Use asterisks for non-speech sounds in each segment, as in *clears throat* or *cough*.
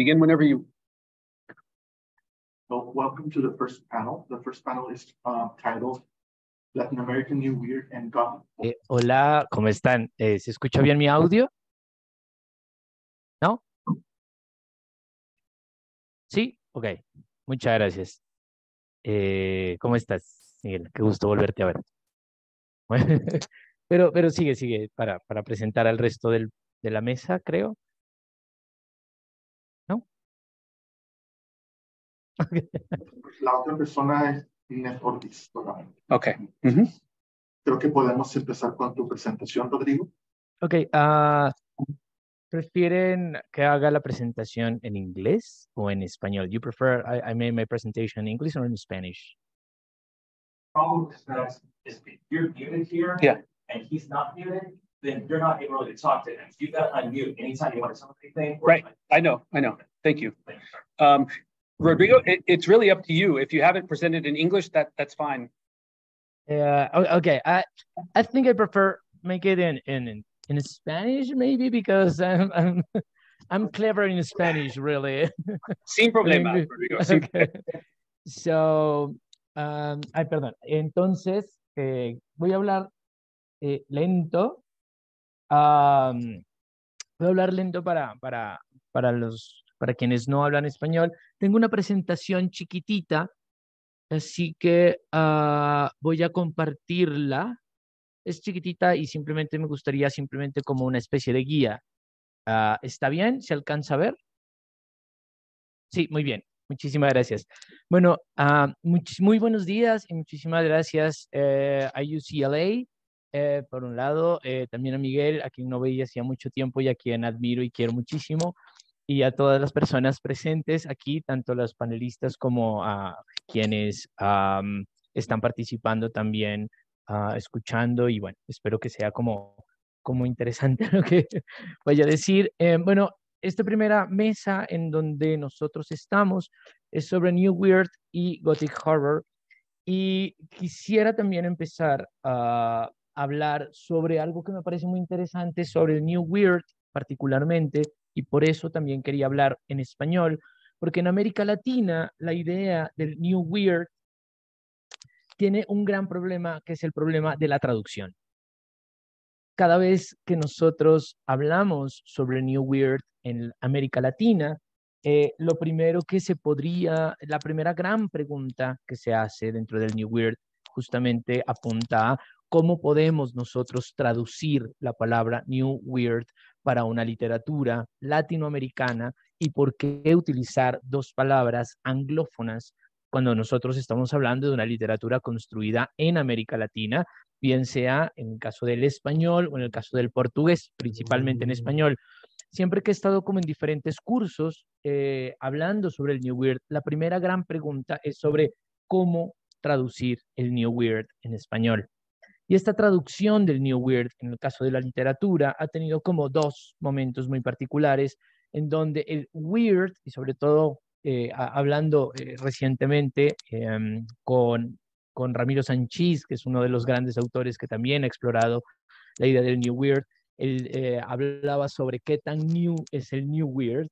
Begin whenever you. So welcome to the first panel. The first panel is uh, titled Latin American New Weird and Gothic. Eh, hola, ¿cómo están? Eh, ¿Se escucha bien mi audio? ¿No? ¿Sí? Ok, muchas gracias. Eh, ¿Cómo estás, Miguel? Qué gusto volverte a ver. *laughs* pero, pero sigue, sigue, para, para presentar al resto del, de la mesa, creo. La otra persona es Inés Ortiz. solamente. Okay. Mhm. Creo que podemos empezar con tu presentación, Rodrigo. Ok, ah, ¿prefieren que haga la presentación en inglés o en español? You prefer I, I made my presentation in English or in Spanish? problem is that if you're muted here. Yeah. And he's not muted, then you're not able to talk to him. So you gotta unmute anytime you want to say anything. Right. I know, I know. Thank you. Um, Rodrigo, it, it's really up to you. If you haven't presented in English, that, that's fine. Yeah. Okay. I I think I prefer make it in in in Spanish maybe because I'm I'm *laughs* I'm clever in Spanish really. *laughs* Sin problema, Rodrigo. sin- *laughs* Okay. So, um, ay, perdón. Entonces, eh, voy a hablar eh, lento. Am, voy a hablar lento para, para, para, los, para quienes no hablan español. Tengo una presentación chiquitita, así que ah, voy a compartirla. Es chiquitita y simplemente me gustaría simplemente como una especie de guía. Ah, ¿Está bien? ¿Se alcanza a ver? Sí, muy bien. Muchísimas gracias. Bueno, muchis- muy buenos días y muchísimas gracias eh, a UCLA, eh, por un lado, eh, también a Miguel, a quien no veía hacía mucho tiempo y a quien admiro y quiero muchísimo, y a todas las personas presentes aquí, tanto los panelistas como a quienes están participando también, ah, escuchando, y bueno, espero que sea como, como interesante *laughs* lo que vaya a decir. Eh, bueno, esta primera mesa en donde nosotros estamos es sobre New Weird y Gothic Horror. Y quisiera también empezar a hablar sobre algo que me parece muy interesante sobre el New Weird particularmente, y por eso también quería hablar en español, porque en América Latina la idea del New Weird tiene un gran problema, que es el problema de la traducción. Cada vez que nosotros hablamos sobre New Weird en América Latina, eh, lo primero que se podría, la primera gran pregunta que se hace dentro del New Weird justamente apunta a cómo podemos nosotros traducir la palabra New Weird para una literatura latinoamericana y por qué utilizar dos palabras anglófonas cuando nosotros estamos hablando de una literatura construida en América Latina bien sea en el caso del español o en el caso del portugués, principalmente en español. Siempre que he estado como en diferentes cursos eh, hablando sobre el New Weird, la primera gran pregunta es sobre cómo traducir el New Weird en español. Y esta traducción del New Weird, en el caso de la literatura, ha tenido como dos momentos muy particulares en donde el weird, y sobre todo eh, hablando eh, recientemente em, con con Ramiro Sanchís, que es uno de los grandes autores que también ha explorado la idea del New Weird. Él eh, hablaba sobre qué tan new es el New Weird,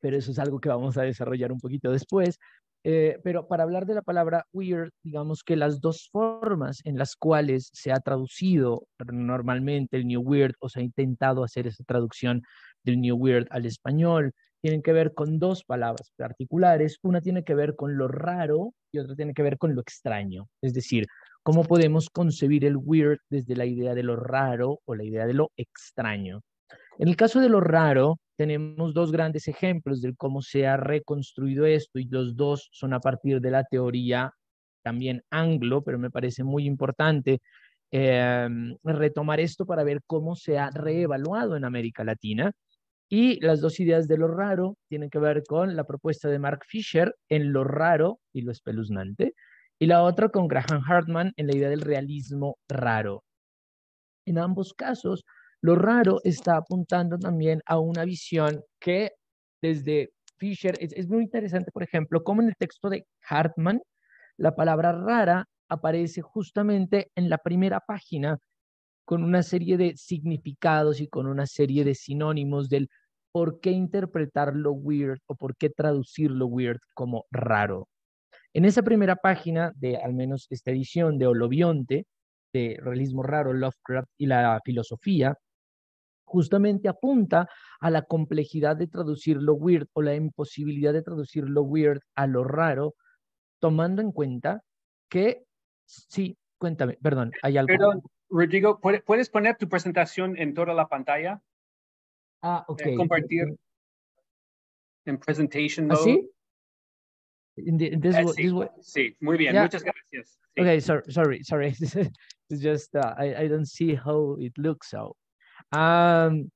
pero eso es algo que vamos a desarrollar un poquito después. Eh, pero para hablar de la palabra weird, digamos que las dos formas en las cuales se ha traducido normalmente el New Weird o se ha intentado hacer esa traducción del New Weird al español tienen que ver con dos palabras particulares. Una tiene que ver con lo raro y otra tiene que ver con lo extraño. Es decir, cómo podemos concebir el weird desde la idea de lo raro o la idea de lo extraño. En el caso de lo raro, tenemos dos grandes ejemplos de cómo se ha reconstruido esto y los dos son a partir de la teoría también anglo, pero me parece muy importante eh, retomar esto para ver cómo se ha reevaluado en América Latina. Y las dos ideas de lo raro tienen que ver con la propuesta de Mark Fisher en lo raro y lo espeluznante, y la otra con Graham Hartman en la idea del realismo raro. En ambos casos, lo raro está apuntando también a una visión que desde Fisher es, muy interesante, por ejemplo, como en el texto de Hartman, la palabra rara aparece justamente en la primera página con una serie de significados y con una serie de sinónimos del por qué interpretar lo weird o por qué traducir lo weird como raro. En esa primera página de al menos esta edición de Olovionte, de Realismo Raro, Lovecraft y la filosofía, justamente apunta a la complejidad de traducir lo weird o la imposibilidad de traducir lo weird a lo raro, tomando en cuenta que, sí, cuéntame, perdón, hay algo. Perdón, Rodrigo, ¿puedes poner tu presentación en toda la pantalla? Ah, ok. Eh, compartir en presentation ¿Ah, mode. This Eh, sí, this sí, muy bien, muchas gracias. Sí. Okay, sorry, sorry, sorry. *laughs* It's just uh, I, I don't see how it looks so. Um,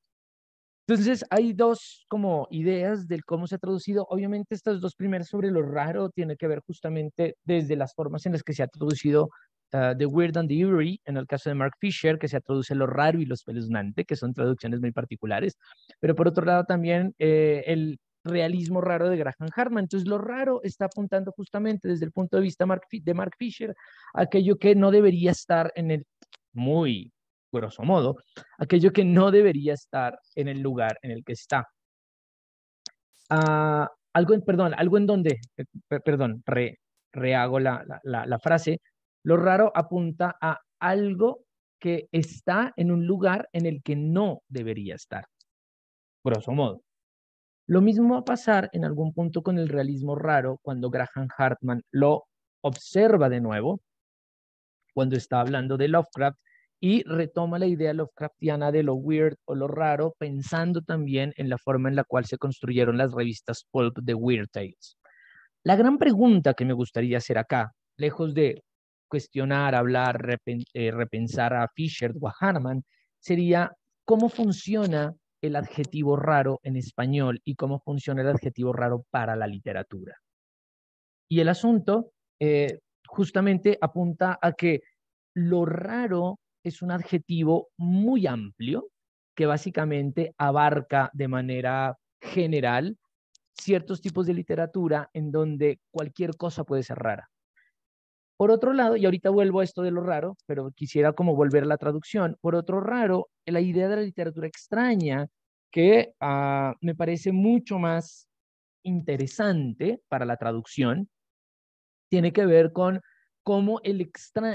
entonces hay dos como ideas del cómo se ha traducido. Obviamente estas dos primeras sobre lo raro tiene que ver justamente desde las formas en las que se ha traducido uh, The Weird and the Eerie, en el caso de Mark Fisher, que se traduce lo raro y lo espeluznante, que son traducciones muy particulares. Pero por otro lado también eh, el realismo raro de Graham Hartman. Entonces lo raro está apuntando justamente desde el punto de vista Mark de Mark Fisher aquello que no debería estar en el, muy grosso modo, aquello que no debería estar en el lugar en el que está. Ah, algo en, perdón, algo en donde, eh, per- perdón, re- rehago la- la frase, lo raro apunta a algo que está en un lugar en el que no debería estar, grosso modo. Lo mismo va a pasar en algún punto con el realismo raro cuando Graham Hartman lo observa de nuevo, cuando está hablando de Lovecraft y retoma la idea Lovecraftiana de lo weird o lo raro, pensando también en la forma en la cual se construyeron las revistas pulp de Weird Tales. La gran pregunta que me gustaría hacer acá, lejos de cuestionar, hablar, repen- eh, repensar a Fisher o a Hartman, sería cómo funciona el adjetivo raro en español y cómo funciona el adjetivo raro para la literatura. Y el asunto eh, justamente apunta a que lo raro es un adjetivo muy amplio que básicamente abarca de manera general ciertos tipos de literatura en donde cualquier cosa puede ser rara. Por otro lado, y ahorita vuelvo a esto de lo raro, pero quisiera como volver a la traducción. Por otro raro, la idea de la literatura extraña, que ah, me parece mucho más interesante para la traducción, tiene que ver con cómo el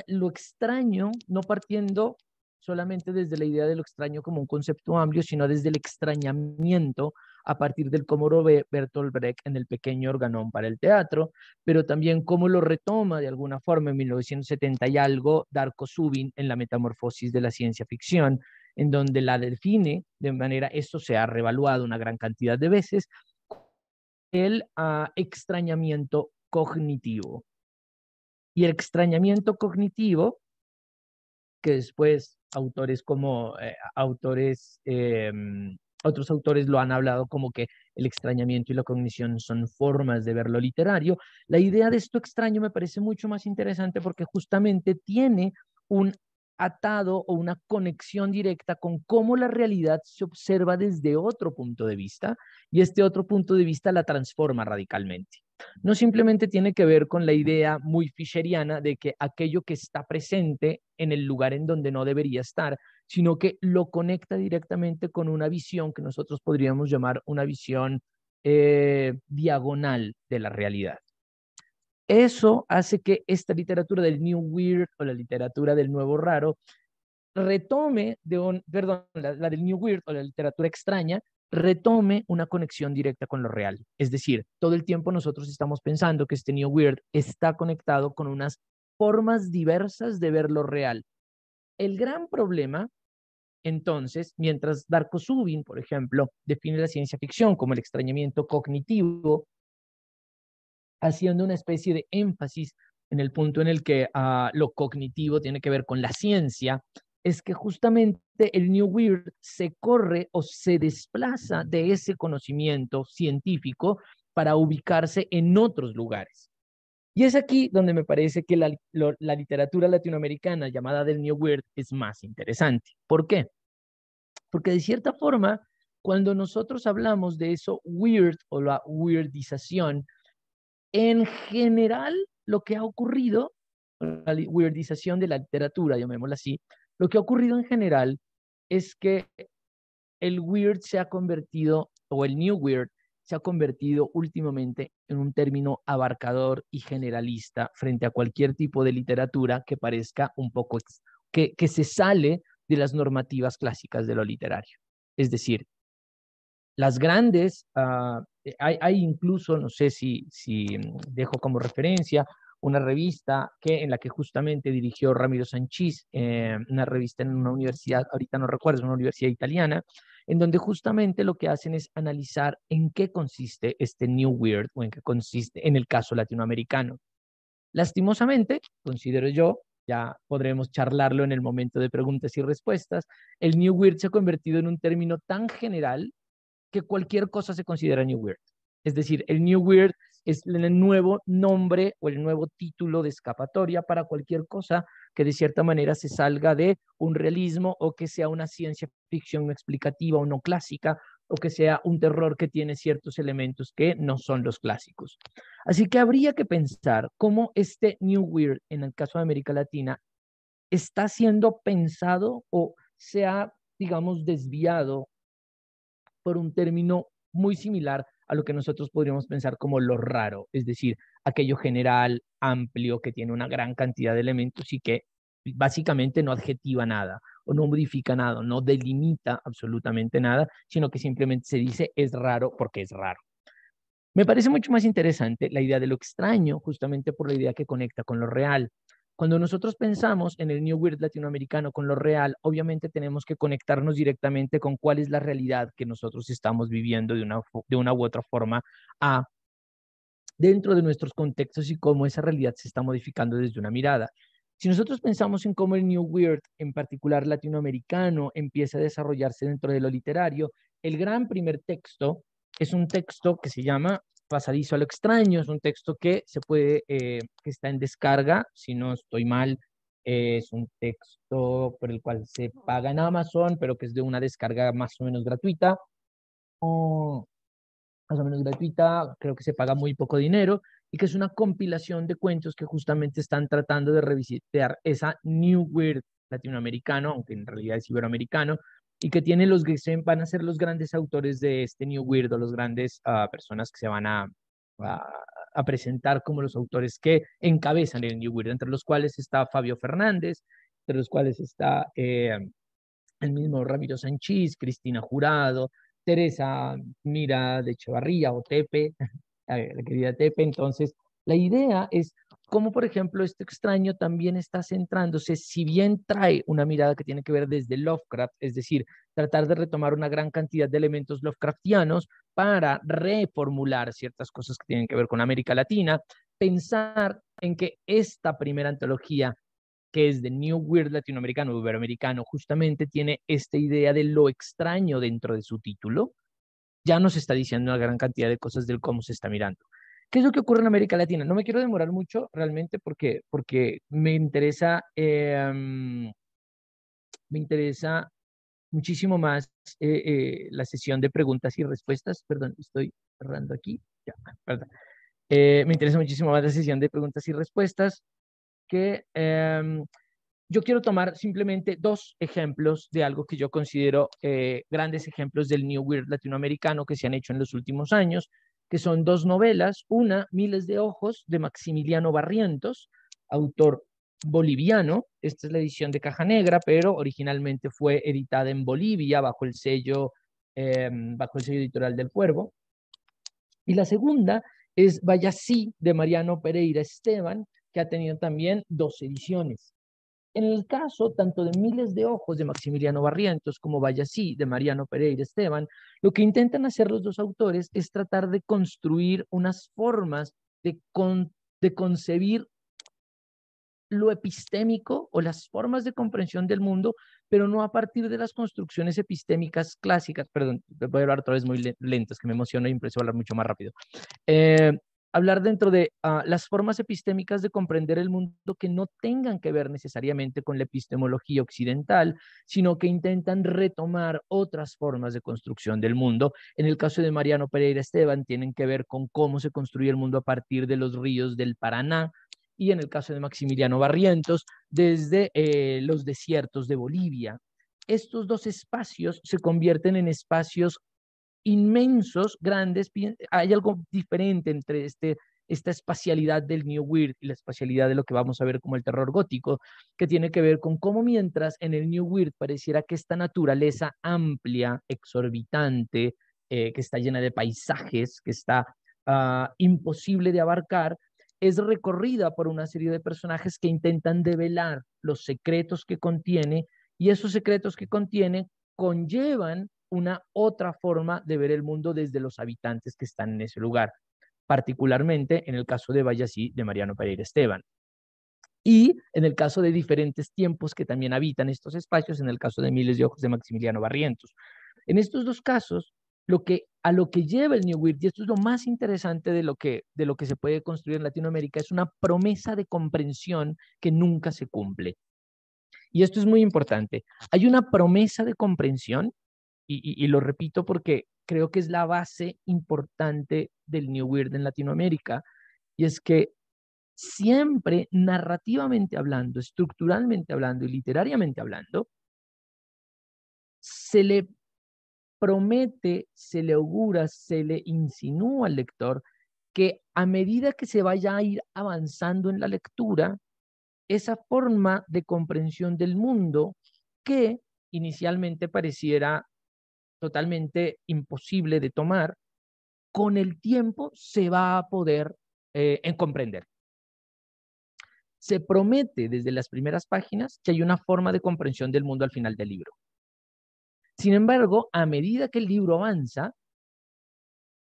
lo extraño, no partiendo solamente desde la idea de lo extraño como un concepto amplio, sino desde el extrañamiento a partir del cómo Bertolt Brecht en el pequeño organón para el teatro, pero también cómo lo retoma de alguna forma en 1970 y algo Darko Subin en la metamorfosis de la ciencia ficción, en donde la define de manera, esto se ha revaluado una gran cantidad de veces, el ah, extrañamiento cognitivo. Y el extrañamiento cognitivo, que después autores como eh, autores, eh, otros autores lo han hablado como que el extrañamiento y la cognición son formas de ver lo literario. La idea de esto extraño me parece mucho más interesante porque justamente tiene un atado o una conexión directa con cómo la realidad se observa desde otro punto de vista y este otro punto de vista la transforma radicalmente. No simplemente tiene que ver con la idea muy fischeriana de que aquello que está presente en el lugar en donde no debería estar, sino que lo conecta directamente con una visión que nosotros podríamos llamar una visión eh, diagonal de la realidad. Eso hace que esta literatura del New Weird o la literatura del nuevo raro retome perdón, la, del New Weird o la literatura extraña, retome una conexión directa con lo real. Es decir, todo el tiempo nosotros estamos pensando que este New Weird está conectado con unas formas diversas de ver lo real. El gran problema, entonces, mientras Darko Subin, por ejemplo, define la ciencia ficción como el extrañamiento cognitivo, haciendo una especie de énfasis en el punto en el que uh, lo cognitivo tiene que ver con la ciencia, es que justamente el New Weird se corre o se desplaza de ese conocimiento científico para ubicarse en otros lugares. Y es aquí donde me parece que la, la literatura latinoamericana llamada del New Weird es más interesante. ¿Por qué? Porque de cierta forma, cuando nosotros hablamos de eso weird o la weirdización, en general lo que ha ocurrido, la weirdización de la literatura, llamémosla así, lo que ha ocurrido en general es que el weird se ha convertido o el New Weird se ha convertido últimamente en un término abarcador y generalista frente a cualquier tipo de literatura que parezca un poco, que, se sale de las normativas clásicas de lo literario. Es decir, las grandes, ah, hay, hay, incluso, no sé si, si dejo como referencia, una revista que, en la que justamente dirigió Ramiro Sanchís, eh, una revista en una universidad, ahorita no recuerdo, una universidad italiana, en donde justamente lo que hacen es analizar en qué consiste este New Weird o en qué consiste en el caso latinoamericano. Lastimosamente, considero yo, ya podremos charlarlo en el momento de preguntas y respuestas, el New Weird se ha convertido en un término tan general que cualquier cosa se considera New Weird. Es decir, el New Weird es el nuevo nombre o el nuevo título de escapatoria para cualquier cosa que de cierta manera se salga de un realismo o que sea una ciencia ficción no explicativa o no clásica o que sea un terror que tiene ciertos elementos que no son los clásicos. Así que habría que pensar cómo este New Weird, en el caso de América Latina, está siendo pensado o se ha, digamos, desviado por un término muy similar a lo que nosotros podríamos pensar como lo raro, es decir, aquello general, amplio, que tiene una gran cantidad de elementos y que básicamente no adjetiva nada o no modifica nada, no delimita absolutamente nada, sino que simplemente se dice es raro porque es raro. Me parece mucho más interesante la idea de lo extraño, justamente por la idea que conecta con lo real. Cuando nosotros pensamos en el New Weird latinoamericano con lo real, obviamente tenemos que conectarnos directamente con cuál es la realidad que nosotros estamos viviendo de una, de una u otra forma a dentro de nuestros contextos y cómo esa realidad se está modificando desde una mirada. Si nosotros pensamos en cómo el New Weird, en particular latinoamericano, empieza a desarrollarse dentro de lo literario, el gran primer texto es un texto que se llama Pasadizo a lo extraño, es un texto que se puede, eh, que está en descarga, si no estoy mal, es un texto por el cual se paga en Amazon, pero que es de una descarga más o menos gratuita, o más o menos gratuita, creo que se paga muy poco dinero, y que es una compilación de cuentos que justamente están tratando de revisitar esa New Weird latinoamericano, aunque en realidad es iberoamericano, y que tiene los que van a ser los grandes autores de este New Weird, o los grandes uh, personas que se van a, presentar como los autores que encabezan el New Weird, entre los cuales está Fabio Fernández, entre los cuales está eh, el mismo Ramiro Sanchís, Cristina Jurado, Teresa Mira de Echevarría o Tepe, *laughs* la querida Tepe. Entonces, la idea es como por ejemplo este extraño también está centrándose, si bien trae una mirada que tiene que ver desde Lovecraft, es decir, tratar de retomar una gran cantidad de elementos Lovecraftianos para reformular ciertas cosas que tienen que ver con América Latina, pensar en que esta primera antología que es de New Weird latinoamericano, iberoamericano, justamente tiene esta idea de lo extraño dentro de su título, ya nos está diciendo una gran cantidad de cosas del cómo se está mirando. ¿Qué es lo que ocurre en América Latina? No me quiero demorar mucho realmente porque, porque me interesa, em, me interesa muchísimo más eh, eh, la sesión de preguntas y respuestas. Perdón, estoy cerrando aquí. Ya. Eh, me interesa muchísimo más la sesión de preguntas y respuestas que em, yo quiero tomar simplemente dos ejemplos de algo que yo considero grandes ejemplos del New Weird latinoamericano que se han hecho en los últimos años que son dos novelas, una, Miles de Ojos, de Maximiliano Barrientos, autor boliviano, esta es la edición de Caja Negra, pero originalmente fue editada en Bolivia bajo el sello, em, bajo el sello editorial del Cuervo. Y la segunda es Vayasí, de Mariano Pereira Esteban, que ha tenido también dos ediciones. En el caso tanto de Miles de Ojos de Maximiliano Barrientos como Vaya sí de Mariano Pereira Esteban, lo que intentan hacer los dos autores es tratar de construir unas formas de, de concebir lo epistémico o las formas de comprensión del mundo, pero no a partir de las construcciones epistémicas clásicas. Perdón, voy a hablar otra vez muy lento, es que me emociono y empiezo a hablar mucho más rápido. Eh, hablar dentro de ah, las formas epistémicas de comprender el mundo que no tengan que ver necesariamente con la epistemología occidental, sino que intentan retomar otras formas de construcción del mundo. En el caso de Mariano Pereira Esteban, tienen que ver con cómo se construye el mundo a partir de los ríos del Paraná, y en el caso de Maximiliano Barrientos, desde eh, los desiertos de Bolivia. Estos dos espacios se convierten en espacios inmensos, grandes, hay algo diferente entre este, esta espacialidad del New Weird y la espacialidad de lo que vamos a ver como el terror gótico, que tiene que ver con cómo mientras en el New Weird pareciera que esta naturaleza amplia, exorbitante, eh, que está llena de paisajes, que está ah, imposible de abarcar, es recorrida por una serie de personajes que intentan develar los secretos que contiene y esos secretos que contiene conllevan una otra forma de ver el mundo desde los habitantes que están en ese lugar, particularmente en el caso de Vallasí de Mariano Pereira Esteban. Y en el caso de diferentes tiempos que también habitan estos espacios, en el caso de Miles de Ojos de Maximiliano Barrientos. En estos dos casos, lo que, a lo que lleva el New Weird, y esto es lo más interesante de lo, que, de lo que se puede construir en Latinoamérica, es una promesa de comprensión que nunca se cumple. Y esto es muy importante. Hay una promesa de comprensión, y, lo repito porque creo que es la base importante del New Weird en Latinoamérica, y es que siempre narrativamente hablando, estructuralmente hablando y literariamente hablando, se le promete, se le augura, se le insinúa al lector que a medida que se vaya a ir avanzando en la lectura, esa forma de comprensión del mundo que inicialmente pareciera totalmente imposible de tomar, con el tiempo se va a poder eh, comprender. Se promete desde las primeras páginas que hay una forma de comprensión del mundo al final del libro. Sin embargo, a medida que el libro avanza,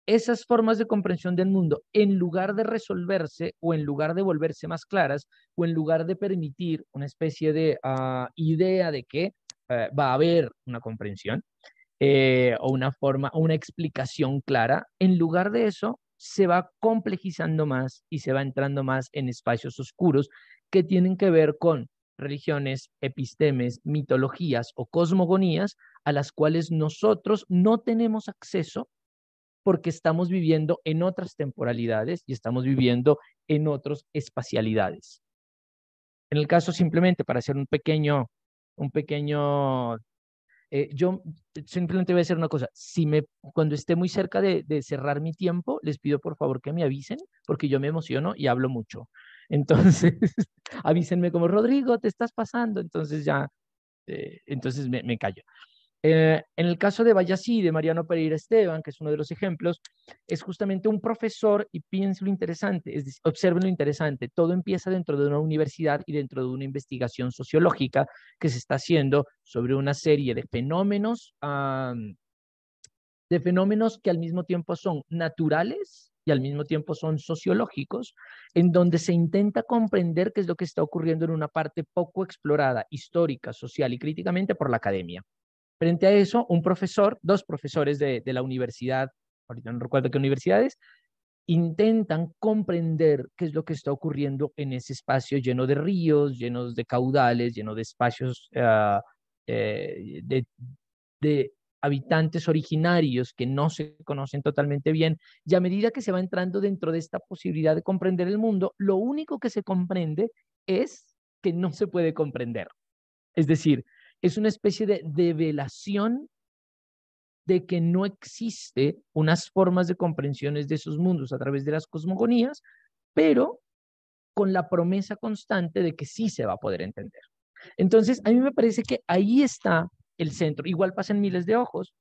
esas formas de comprensión del mundo, en lugar de resolverse o en lugar de volverse más claras o en lugar de permitir una especie de ah, idea de que eh, va a haber una comprensión eh, o una forma, una explicación clara, en lugar de eso se va complejizando más y se va entrando más en espacios oscuros que tienen que ver con religiones, epistemes, mitologías o cosmogonías a las cuales nosotros no tenemos acceso porque estamos viviendo en otras temporalidades y estamos viviendo en otras espacialidades. En el caso simplemente para hacer un pequeño, un pequeño, eh, yo simplemente voy a decir una cosa, si me, cuando esté muy cerca de, de cerrar mi tiempo, les pido por favor que me avisen porque yo me emociono y hablo mucho. *laughs* Entonces, avísenme como, Rodrigo, te estás pasando. Entonces ya, eh, entonces me, callo. Eh, en el caso de Vallasí, de Mariano Pereira Esteban, que es uno de los ejemplos, es justamente un profesor, y piensen lo interesante, es, observen lo interesante, todo empieza dentro de una universidad y dentro de una investigación sociológica que se está haciendo sobre una serie de fenómenos, de fenómenos que al mismo tiempo son naturales y al mismo tiempo son sociológicos, en donde se intenta comprender qué es lo que está ocurriendo en una parte poco explorada, histórica, social y críticamente por la academia. Frente a eso, un profesor, dos profesores de, la universidad, ahorita no recuerdo qué universidades, intentan comprender qué es lo que está ocurriendo en ese espacio lleno de ríos, llenos de caudales, lleno de espacios ah, eh, de, de, habitantes originarios que no se conocen totalmente bien, y a medida que se va entrando dentro de esta posibilidad de comprender el mundo, lo único que se comprende es que no se puede comprender. Es decir, es una especie de develación de que no existe unas formas de comprensiones de esos mundos a través de las cosmogonías, pero con la promesa constante de que sí se va a poder entender. Entonces, a mí me parece que ahí está el centro. Igual pasa en Miles de Ojos,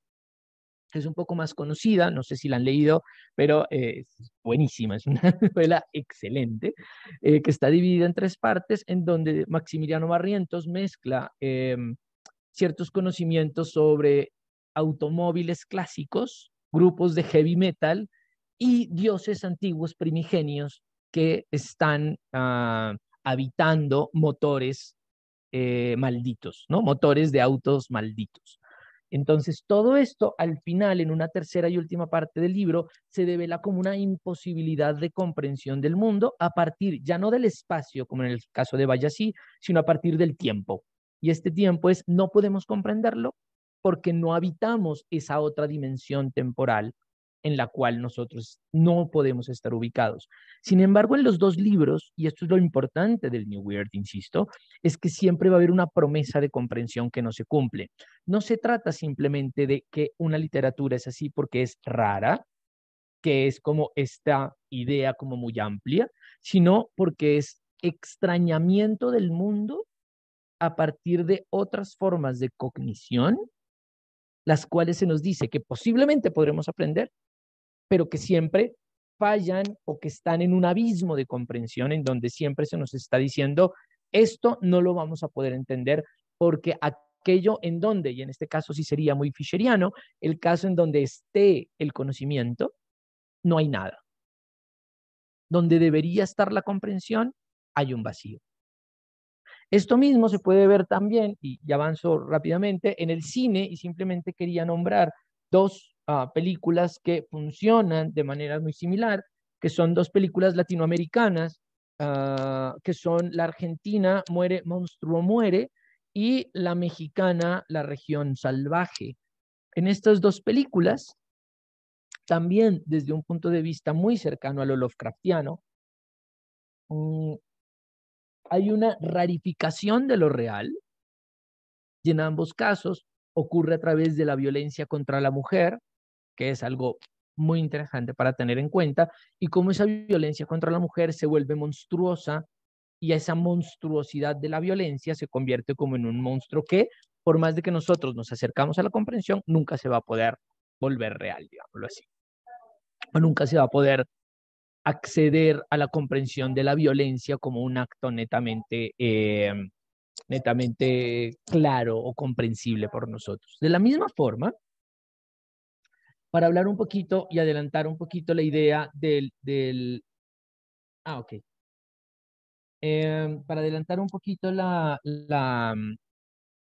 es un poco más conocida, no sé si la han leído, pero eh, es buenísima, es una *laughs* novela excelente, eh, que está dividida en tres partes, en donde Maximiliano Barrientos mezcla em, ciertos conocimientos sobre automóviles clásicos, grupos de heavy metal y dioses antiguos primigenios que están ah, habitando motores eh, malditos, ¿no? Motores de autos malditos. Entonces, todo esto al final, en una tercera y última parte del libro, se devela como una imposibilidad de comprensión del mundo a partir ya no del espacio, como en el caso de Vallasí, sino a partir del tiempo. Y este tiempo es, no podemos comprenderlo porque no habitamos esa otra dimensión temporal en la cual nosotros no podemos estar ubicados. Sin embargo, en los dos libros, y esto es lo importante del New Weird, insisto, es que siempre va a haber una promesa de comprensión que no se cumple. No se trata simplemente de que una literatura es así porque es rara, que es como esta idea como muy amplia, sino porque es extrañamiento del mundo a partir de otras formas de cognición, las cuales se nos dice que posiblemente podremos aprender, pero que siempre fallan o que están en un abismo de comprensión en donde siempre se nos está diciendo, esto no lo vamos a poder entender porque aquello en donde, y en este caso sí sería muy fischeriano, el caso en donde esté el conocimiento, no hay nada. Donde debería estar la comprensión, hay un vacío. Esto mismo se puede ver también, y avanzo rápidamente, en el cine, y simplemente quería nombrar dos Ah, películas que funcionan de manera muy similar, que son dos películas latinoamericanas, ah, que son La Argentina muere, monstruo muere, y la mexicana, La región salvaje. En estas dos películas, también desde un punto de vista muy cercano a lo Lovecraftiano, mm, hay una rarificación de lo real, y en ambos casos ocurre a través de la violencia contra la mujer, que es algo muy interesante para tener en cuenta, y cómo esa violencia contra la mujer se vuelve monstruosa y esa monstruosidad de la violencia se convierte como en un monstruo que, por más de que nosotros nos acercamos a la comprensión, nunca se va a poder volver real, digámoslo así. O nunca se va a poder acceder a la comprensión de la violencia como un acto netamente, eh, netamente claro o comprensible por nosotros. De la misma forma, para hablar un poquito y adelantar un poquito la idea del... del... Ah, ok. Em, para adelantar un poquito la, la, mm,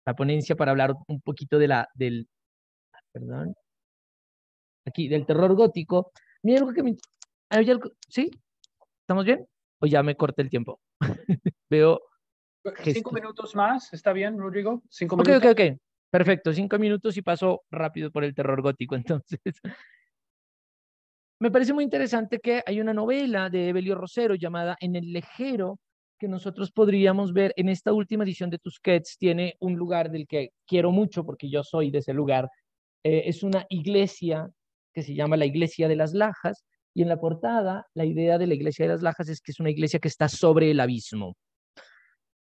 la, ponencia, para hablar un poquito de la, del... Perdón. Aquí, del terror gótico. Mira algo que me... ¿Sí? ¿Estamos bien? ¿O ya me corté el tiempo? *laughs* Veo... Cinco minutos más, ¿está bien, Rodrigo? Cinco ok, minutos. ok, ok. Perfecto, cinco minutos y paso rápido por el terror gótico. *laughs* Entonces, me parece muy interesante que hay una novela de Evelio Rosero llamada En el Lejero, que nosotros podríamos ver en esta última edición de Tusquets. Tiene un lugar del que quiero mucho porque yo soy de ese lugar. Eh, es una iglesia que se llama la Iglesia de las Lajas. Y en la portada, la idea de la Iglesia de las Lajas es que es una iglesia que está sobre el abismo.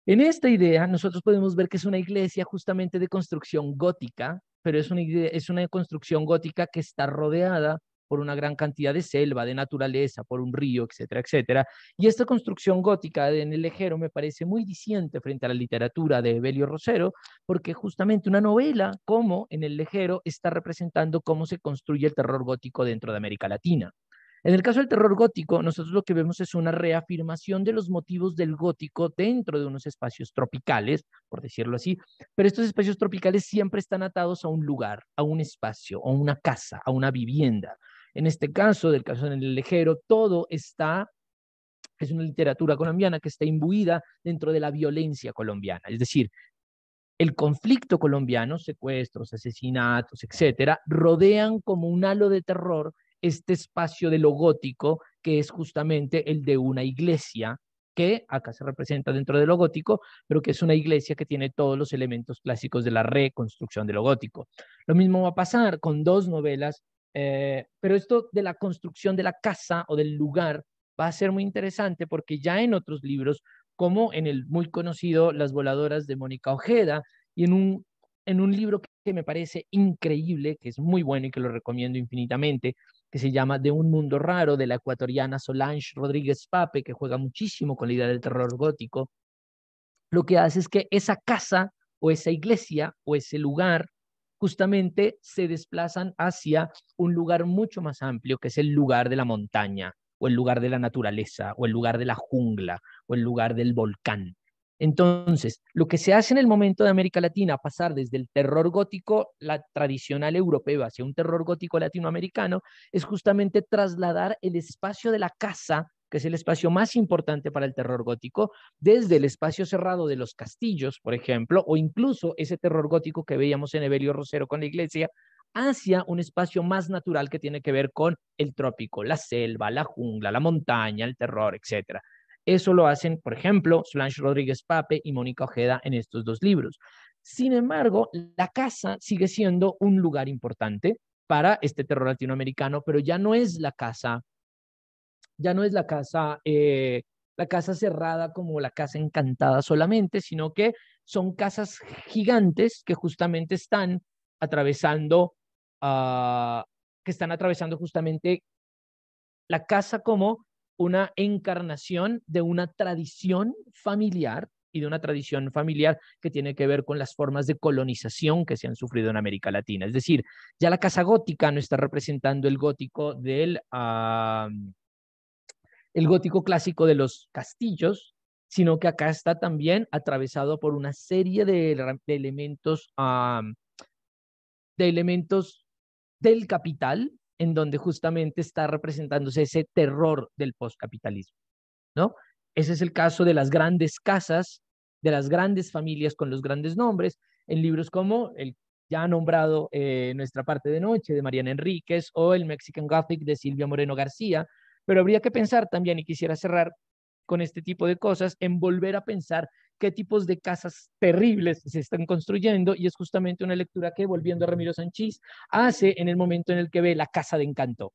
En esta idea, nosotros podemos ver que es una iglesia justamente de construcción gótica, pero es una, es una construcción gótica que está rodeada por una gran cantidad de selva, de naturaleza, por un río, etcétera, etcétera. Y esta construcción gótica en el lejero me parece muy diciente frente a la literatura de Evelio Rosero, porque justamente una novela como en el lejero está representando cómo se construye el terror gótico dentro de América Latina. En el caso del terror gótico, nosotros lo que vemos es una reafirmación de los motivos del gótico dentro de unos espacios tropicales, por decirlo así, pero estos espacios tropicales siempre están atados a un lugar, a un espacio, a una casa, a una vivienda. En este caso, del caso del lejero, todo está es una literatura colombiana que está imbuida dentro de la violencia colombiana. Es decir, el conflicto colombiano, secuestros, asesinatos, etcétera, rodean como un halo de terror este espacio de lo gótico, que es justamente el de una iglesia, que acá se representa dentro de lo gótico, pero que es una iglesia que tiene todos los elementos clásicos de la reconstrucción de lo gótico. Lo mismo va a pasar con dos novelas, eh, pero esto de la construcción de la casa o del lugar va a ser muy interesante porque ya en otros libros, como en el muy conocido Las voladoras de Mónica Ojeda, y en un en un libro que me parece increíble, que es muy bueno y que lo recomiendo infinitamente, que se llama De un mundo raro, de la ecuatoriana Solange Rodríguez Pape, que juega muchísimo con la idea del terror gótico, lo que hace es que esa casa o esa iglesia o ese lugar justamente se desplazan hacia un lugar mucho más amplio, que es el lugar de la montaña, o el lugar de la naturaleza, o el lugar de la jungla, o el lugar del volcán. Entonces, lo que se hace en el momento de América Latina, pasar desde el terror gótico la tradicional europeo hacia un terror gótico latinoamericano, es justamente trasladar el espacio de la casa, que es el espacio más importante para el terror gótico, desde el espacio cerrado de los castillos, por ejemplo, o incluso ese terror gótico que veíamos en Evelio Rosero con la iglesia, hacia un espacio más natural que tiene que ver con el trópico, la selva, la jungla, la montaña, el terror, etc. Eso lo hacen, por ejemplo, Solange Rodríguez Pape y Mónica Ojeda en estos dos libros. Sin embargo, la casa sigue siendo un lugar importante para este terror latinoamericano, pero ya no es la casa, ya no es la casa, eh, la casa cerrada como la casa encantada solamente, sino que son casas gigantes que justamente están atravesando, uh, que están atravesando justamente la casa como una encarnación de una tradición familiar y de una tradición familiar que tiene que ver con las formas de colonización que se han sufrido en América Latina. Es decir, ya la casa gótica no está representando el gótico del el gótico clásico de los castillos, sino que acá está también atravesado por una serie de, elementos de elementos del capital en donde justamente está representándose ese terror del postcapitalismo, ¿no? Ese es el caso de las grandes casas, de las grandes familias con los grandes nombres, en libros como el ya nombrado eh, Nuestra parte de noche de Mariana Enríquez o el Mexican Gothic de Silvia Moreno García, pero habría que pensar también, y quisiera cerrar con este tipo de cosas, en volver a pensar qué tipos de casas terribles se están construyendo y es justamente una lectura que, volviendo a Ramiro Sánchez, hace en el momento en el que ve la casa de encanto.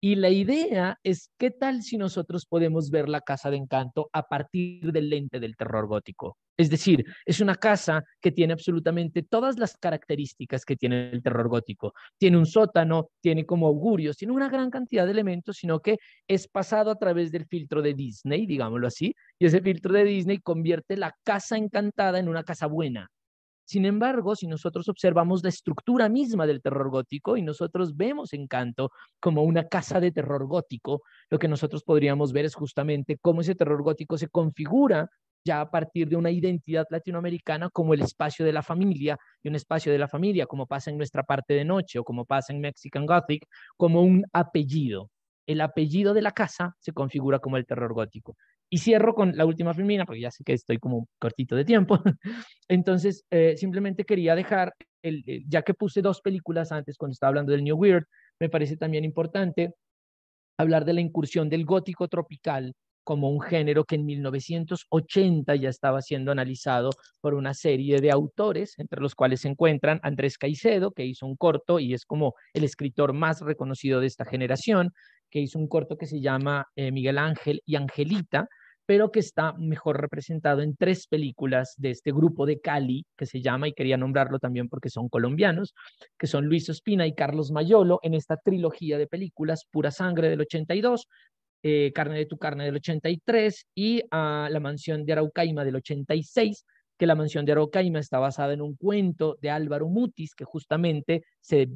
Y la idea es, ¿qué tal si nosotros podemos ver la casa de encanto a partir del lente del terror gótico? Es decir, es una casa que tiene absolutamente todas las características que tiene el terror gótico. Tiene un sótano, tiene como augurios, tiene una gran cantidad de elementos, sino que es pasado a través del filtro de Disney, digámoslo así, y ese filtro de Disney convierte la casa encantada en una casa buena. Sin embargo, si nosotros observamos la estructura misma del terror gótico y nosotros vemos Encanto como una casa de terror gótico, lo que nosotros podríamos ver es justamente cómo ese terror gótico se configura ya a partir de una identidad latinoamericana como el espacio de la familia y un espacio de la familia, como pasa en nuestra parte de noche o como pasa en Mexican Gothic, como un apellido. El apellido de la casa se configura como el terror gótico. Y cierro con la última filmina, porque ya sé que estoy como cortito de tiempo. *laughs* Entonces, eh, simplemente quería dejar, el, ya que puse dos películas antes cuando estaba hablando del New Weird, me parece también importante hablar de la incursión del gótico tropical como un género que en 1980 ya estaba siendo analizado por una serie de autores, entre los cuales se encuentran Andrés Caicedo, que hizo un corto y es como el escritor más reconocido de esta generación, que hizo un corto que se llama eh, Miguel Ángel y Angelita, pero que está mejor representado en tres películas de este grupo de Cali, que se llama, y quería nombrarlo también porque son colombianos, que son Luis Ospina y Carlos Mayolo, en esta trilogía de películas, Pura Sangre del 82, eh, Carne de tu carne del 83 y a La mansión de Araucaima del 86, que La mansión de Araucaima está basada en un cuento de Álvaro Mutis, que justamente se,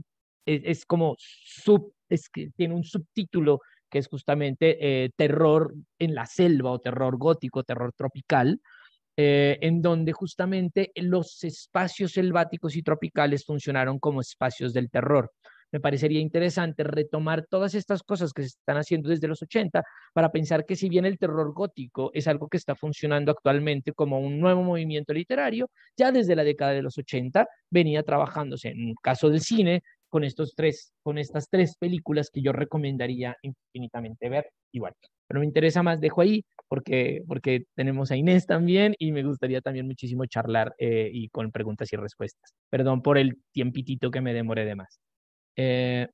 e, es, como sub, es que tiene un subtítulo que es justamente eh, terror en la selva o terror gótico, terror tropical, eh, en donde justamente los espacios selváticos y tropicales funcionaron como espacios del terror. Me parecería interesante retomar todas estas cosas que se están haciendo desde los 80 para pensar que si bien el terror gótico es algo que está funcionando actualmente como un nuevo movimiento literario, ya desde la década de los 80 venía trabajándose en el caso del cine con estos tres con estas tres películas que yo recomendaría infinitamente ver igual. Pero me interesa más, dejo ahí, porque, porque tenemos a Inés también y me gustaría también muchísimo charlar eh, y con preguntas y respuestas. Perdón por el tiempitito que me demoré de más. Eh,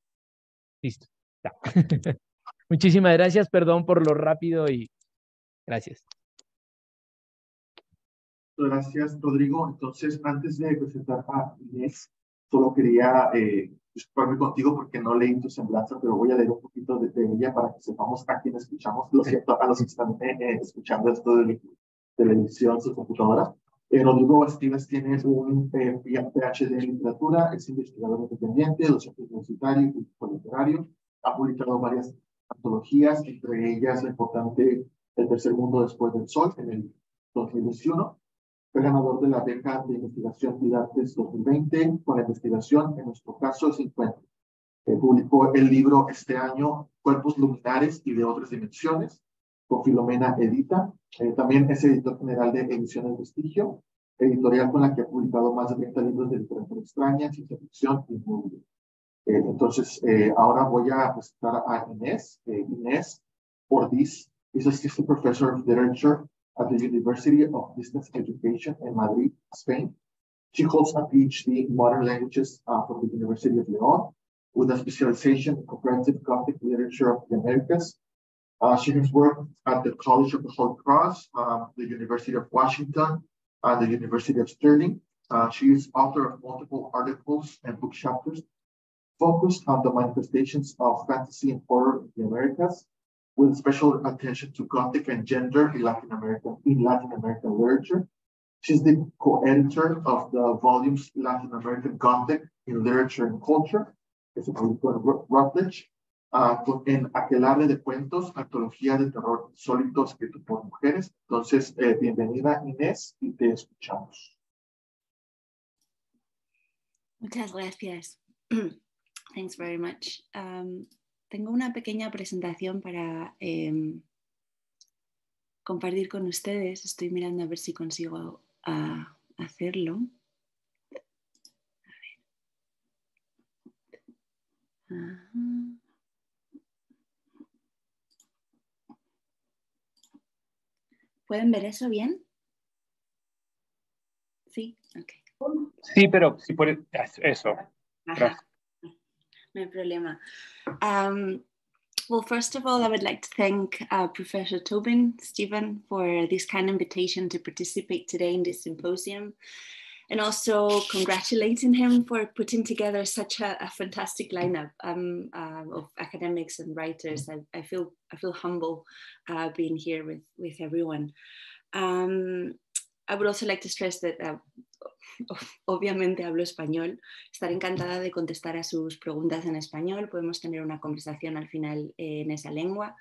listo. *laughs* Muchísimas gracias, perdón por lo rápido y gracias. Gracias, Rodrigo. Entonces, antes de presentar a Inés, solo quería eh, disculparme contigo porque no leí tu semblanza, pero voy a leer un poquito de, ella para que sepamos a quién escuchamos. Lo siento a los que están eh, escuchando esto de televisión, su computadora. Eh, Rodrigo Estives tiene un eh, PhD en literatura, es investigador independiente, docente universitario y crítico literario. Ha publicado varias antologías, entre ellas la importante El tercer mundo después del sol en el 2021. Fue ganador de la beca de investigación artes 2020 con la investigación, en nuestro caso, es encuentro. Eh, publicó el libro este año Cuerpos luminares y de otras dimensiones, con Filomena Edita. Eh, también es editor general de Ediciones Vestigio editorial con la que ha publicado más de 30 libros de literatura extraña, ciencia ficción y movie. Eh, entonces, eh, ahora voy a presentar a Inés. Eh, Inés Ortiz is assistant professor of literature at the University of Business Education in Madrid, Spain. She holds a PhD in modern languages uh, from the University of León with a specialization in comparative Gothic literature of the Americas. Uh, she has worked at the College of the Holy Cross, uh, the University of Washington, and the University of Stirling. Uh, she is author of multiple articles and book chapters focused on the manifestations of fantasy and horror in the Americas, with special attention to Gothic and gender in Latin American in Latin American literature. She's the co-editor of the volumes Latin American Gothic in Literature and Culture. En Routledge. Uh, en Aquelarre de Cuentos, antología de terror insólito escrito por mujeres. Entonces, eh, bienvenida Inés y te escuchamos. Muchas gracias. *clears throat* Thanks very much. Um, tengo una pequeña presentación para eh, compartir con ustedes. Estoy mirando a ver si consigo uh, hacerlo. A ver. -huh. ¿Pueden ver eso bien? Sí, ok. Sí, pero si puede, eso. Ajá. No problema. Um, well, first of all, I would like to thank uh, Professor Tobin, Stephen, for this kind invitation to participate today in this symposium. And also congratulating him for putting together such a, a fantastic lineup um, uh, of academics and writers. I, I, feel I feel humble uh, being here with with everyone. Um, I would also like to stress that uh, *laughs* obviamente hablo español. Estaré encantada de contestar a sus preguntas en español. Podemos tener una conversación al final en esa lengua.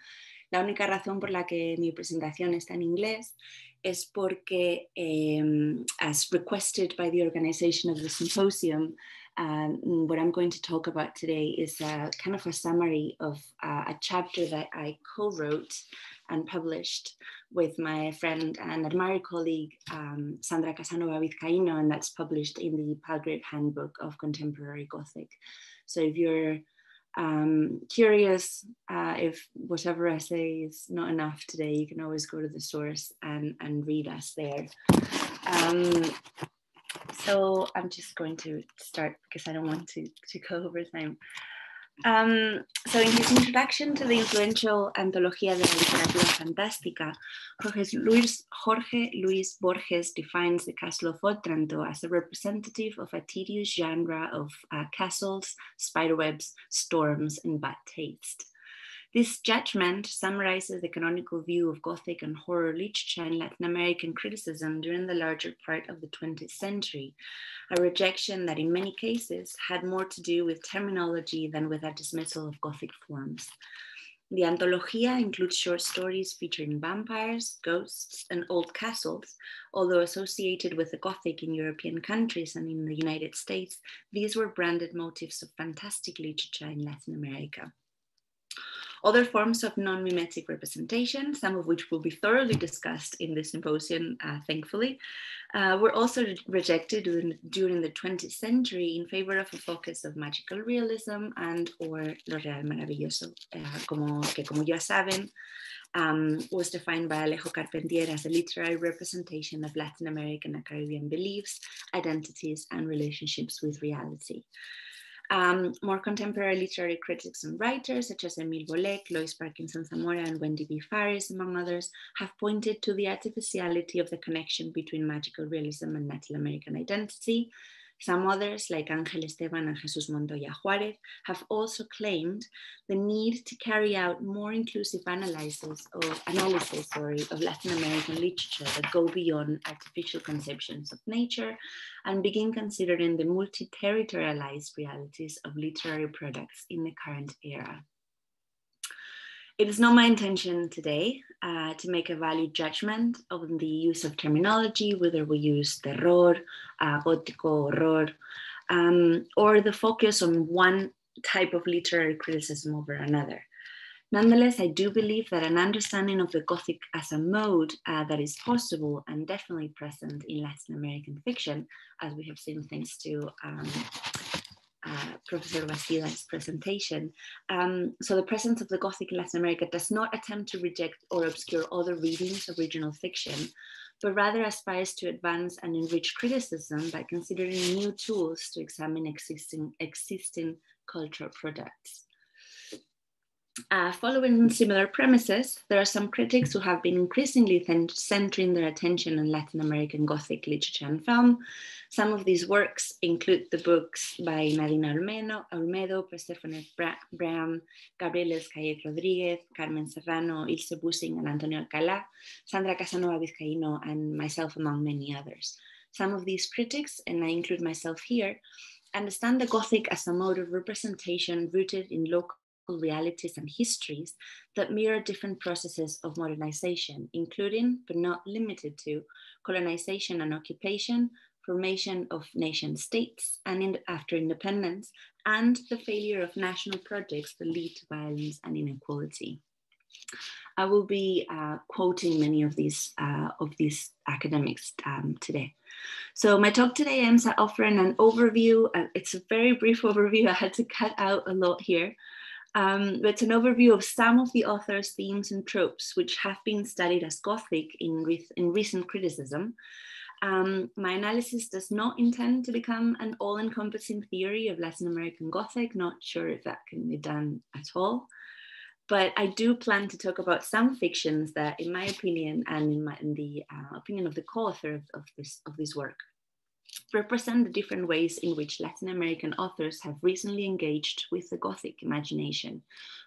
La única razón por la que mi presentación está en inglés es porque, um, as requested by the organization of the symposium, um, what I'm going to talk about today is a, kind of a summary of uh, a chapter that I co-wrote and published with my friend and admired colleague um, Sandra Casanova Vizcaíno, and that's published in the Palgrave Handbook of Contemporary Gothic. So if you're um, curious uh, if whatever essay is not enough today, you can always go to the source and, and read us there. Um, so I'm just going to start because I don't want to, to go over time. Um, so in his introduction to the influential Antología de la Literatura Fantástica, Jorge Luis, Jorge Luis Borges defines the Castle of Otranto as a representative of a tedious genre of uh, castles, spiderwebs, storms, and bad taste. This judgment summarizes the canonical view of Gothic and horror literature in Latin American criticism during the larger part of the 20th century, a rejection that in many cases had more to do with terminology than with a dismissal of Gothic forms. The Antología includes short stories featuring vampires, ghosts, and old castles. Although associated with the Gothic in European countries and in the United States, these were branded motifs of fantastic literature in Latin America. Other forms of non-mimetic representation, some of which will be thoroughly discussed in this symposium, uh, thankfully, uh, were also re rejected during, the 20th century in favor of a focus of magical realism and or lo real maravilloso, uh, como, que como ya saben, um, was defined by Alejo Carpentier as a literary representation of Latin American and Caribbean beliefs, identities, and relationships with reality. Um, more contemporary literary critics and writers, such as Emile Bolek, Lois Parkinson Zamora, and Wendy B. Faris, among others, have pointed to the artificiality of the connection between magical realism and Latin American identity, some others, like Ángel Esteban and Jesus Montoya Juarez, have also claimed the need to carry out more inclusive analysis or analysis sorry, of Latin American literature that go beyond artificial conceptions of nature and begin considering the multi-territorialized realities of literary products in the current era. It is not my intention today uh, to make a value judgment on the use of terminology, whether we use terror, uh, gótico, horror, um, or the focus on one type of literary criticism over another. Nonetheless, I do believe that an understanding of the Gothic as a mode uh, that is possible and definitely present in Latin American fiction, as we have seen thanks to um, uh, Professor Bastida's presentation. Um, so the presence of the Gothic in Latin America does not attempt to reject or obscure other readings of regional fiction, but rather aspires to advance and enrich criticism by considering new tools to examine existing, existing cultural products. Uh, following similar premises, there are some critics who have been increasingly centering their attention on Latin American Gothic literature and film. Some of these works include the books by Nadina Olmedo, Olmedo Persephone Braham, Gabriel Escalle Rodriguez, Carmen Serrano, Ilse Busing, and Antonio Alcalá, Sandra Casanova Vizcaíno, and myself, among many others. Some of these critics, and I include myself here, understand the Gothic as a mode of representation rooted in local realities and histories that mirror different processes of modernization, including, but not limited to, colonization and occupation, formation of nation states and in, after independence, and the failure of national projects that lead to violence and inequality. I will be uh, quoting many of these uh, of these academics um, today. So my talk today aims at offering an overview. Uh, it's a very brief overview. *laughs* I had to cut out a lot here um, it's an overview of some of the author's themes and tropes which have been studied as Gothic in, re in recent criticism. Um, my analysis does not intend to become an all-encompassing theory of Latin American Gothic, not sure if that can be done at all. But I do plan to talk about some fictions that, in my opinion, and in, my, in the uh, opinion of the co-author of, of, this, of this work, represent the different ways in which Latin American authors have recently engaged with the Gothic imagination,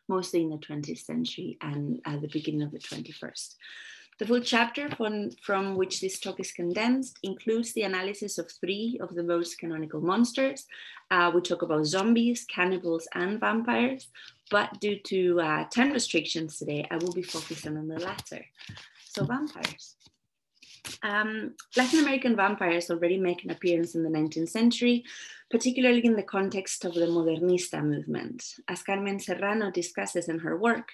mostly in the 20th century and at the beginning of the 21st. The full chapter from, from which this talk is condensed includes the analysis of three of the most canonical monsters. Uh, we talk about zombies, cannibals, and vampires, but due to uh, time restrictions today, I will be focusing on the latter. So vampires. Um, Latin American vampires already make an appearance in the 19th century, particularly in the context of the Modernista movement. As Carmen Serrano discusses in her work,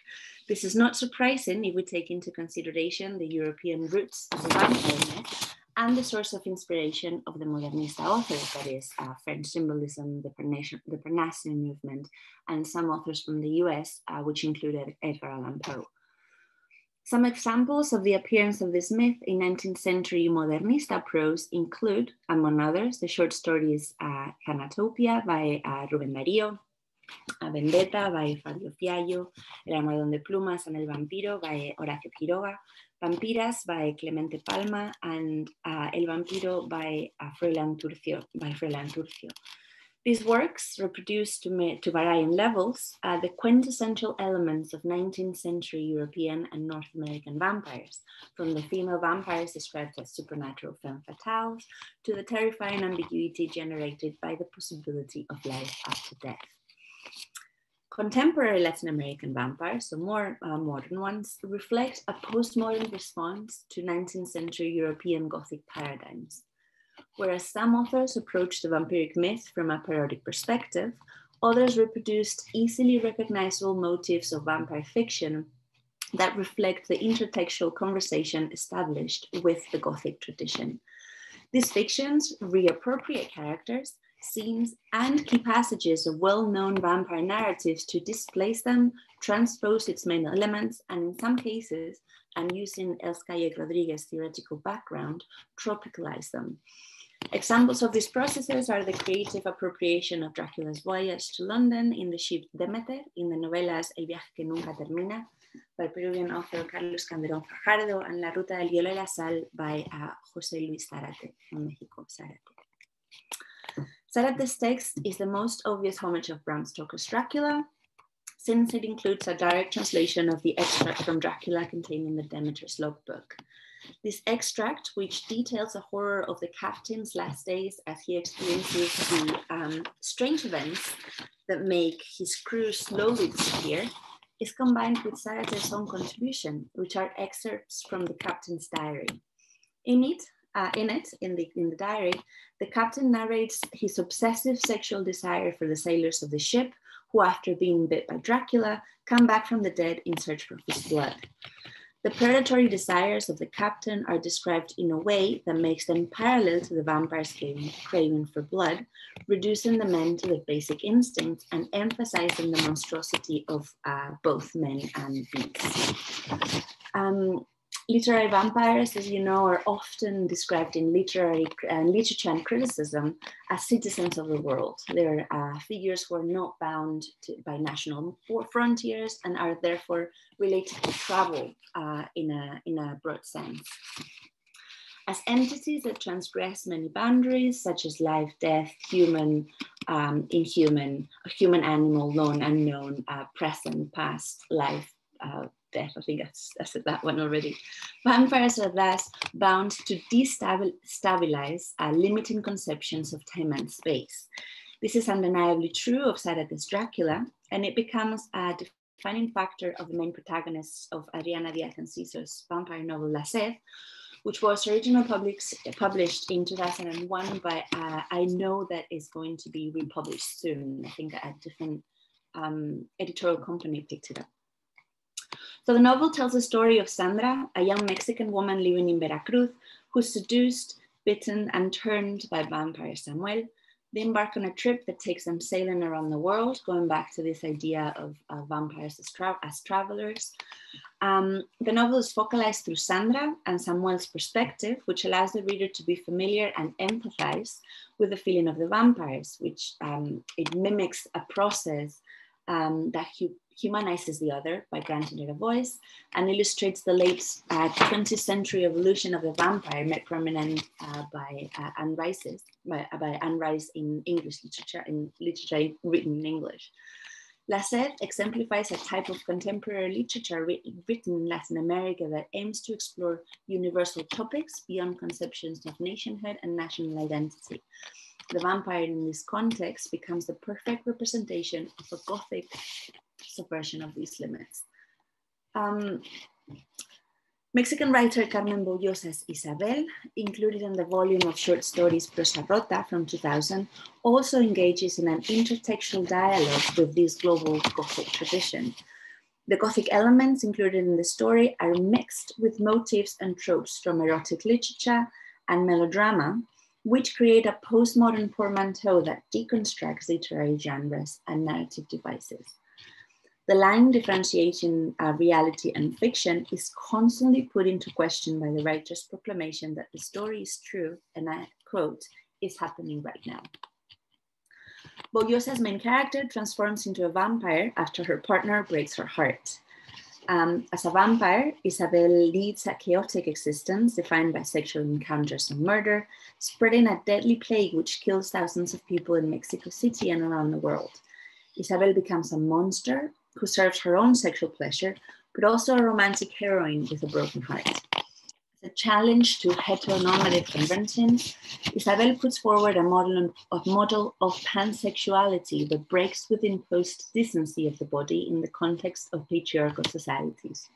this is not surprising if we take into consideration the European roots of the vampire and the source of inspiration of the Modernista authors, that is, uh, French symbolism, the, the Parnassian movement, and some authors from the US, uh, which included Edgar Allan Poe. Some examples of the appearance of this myth in 19th century modernista prose include, among others, the short stories uh, by uh, Rubén Darío, A Vendetta by Fabio Fiallo, El Almohadón de Plumas and El Vampiro by Horacio Quiroga, Vampiras by Clemente Palma, and uh, El Vampiro by uh, Turcio, by Turcio. These works, reproduced to, to varying levels, are the quintessential elements of 19th century European and North American vampires, from the female vampires described as supernatural femme fatales to the terrifying ambiguity generated by the possibility of life after death. Contemporary Latin American vampires, so more uh, modern ones, reflect a postmodern response to 19th century European Gothic paradigms. Whereas some authors approached the vampiric myth from a parodic perspective, others reproduced easily recognizable motifs of vampire fiction that reflect the intertextual conversation established with the Gothic tradition. These fictions reappropriate characters, scenes, and key passages of well-known vampire narratives to displace them, transpose its main elements, and in some cases, and using Elskaye Rodriguez's theoretical background, tropicalize them. Examples of these processes are the creative appropriation of Dracula's voyage to London in the ship Demeter in the novelas El viaje que nunca termina by Peruvian author Carlos Calderón Fajardo and La ruta del hielo y la sal by uh, José Luis Zarate from Mexico, Zarate. Zarate's text is the most obvious homage of Bram Stoker's Dracula, since it includes a direct translation of the extract from Dracula contained in the Demeter's logbook. This extract, which details the horror of the captain's last days as he experiences the um, strange events that make his crew slowly disappear, is combined with Zarate's own contribution, which are excerpts from the captain's diary. In it, uh, in it, in the, in the diary, the captain narrates his obsessive sexual desire for the sailors of the ship who after being bit by Dracula, come back from the dead in search for his blood. The predatory desires of the captain are described in a way that makes them parallel to the vampire's craving, for blood, reducing the men to their basic instincts and emphasizing the monstrosity of uh, both men and beasts. Um, literary vampires, as you know, are often described in literary uh, literature and criticism as citizens of the world. They're uh, figures who are not bound to, by national frontiers and are therefore related to travel uh, in, a, in a broad sense. As entities that transgress many boundaries, such as life, death, human, um, inhuman, human, animal, known, unknown, uh, present, past, life, uh, death. I think I, said that one already. Vampires are thus bound to destabilize uh, limiting conceptions of time and space. This is undeniably true of Zárate's Dracula, and it becomes a defining factor of the main protagonists of Adriana Diaz Enciso's vampire novel La Sed, which was originally published, in 2001, but uh, I know that it's going to be republished soon. I think a different um, editorial company picked it up. So the novel tells the story of Sandra, a young Mexican woman living in Veracruz, who's seduced, bitten, and turned by vampire Samuel. They embark on a trip that takes them sailing around the world, going back to this idea of uh, vampires as, tra as travelers. Um, the novel is focalized through Sandra and Samuel's perspective, which allows the reader to be familiar and empathize with the feeling of the vampires, which um, it mimics a process um, that humanizes the other by granting it a voice and illustrates the late uh, 20th century evolution of the vampire made prominent uh, by uh, Anne Rice's, by, by Anne Rice in English literature, in literature written in English. La Sed exemplifies a type of contemporary literature written in Latin America that aims to explore universal topics beyond conceptions of nationhood and national identity. The vampire in this context becomes the perfect representation of a Gothic subversion of these limits. Um, Mexican writer Carmen Bollosa's Isabel, included in the volume of short stories Prosa Rota from 2000, also engages in an intertextual dialogue with this global Gothic tradition. The Gothic elements included in the story are mixed with motifs and tropes from erotic literature and melodrama, which create a postmodern portmanteau that deconstructs literary genres and narrative devices. The line differentiating uh, reality and fiction is constantly put into question by the writer's proclamation that the story is true, and I quote, is happening right now. Bollosa's main character transforms into a vampire after her partner breaks her heart. Um, as a vampire, Isabel leads a chaotic existence defined by sexual encounters and murder, spreading a deadly plague which kills thousands of people in Mexico City and around the world. Isabel becomes a monster who serves her own sexual pleasure, but also a romantic heroine with a broken heart. A challenge to heteronormative conventions, Isabel puts forward a model of, model of pansexuality that breaks with imposed decency of the body in the context of patriarchal societies.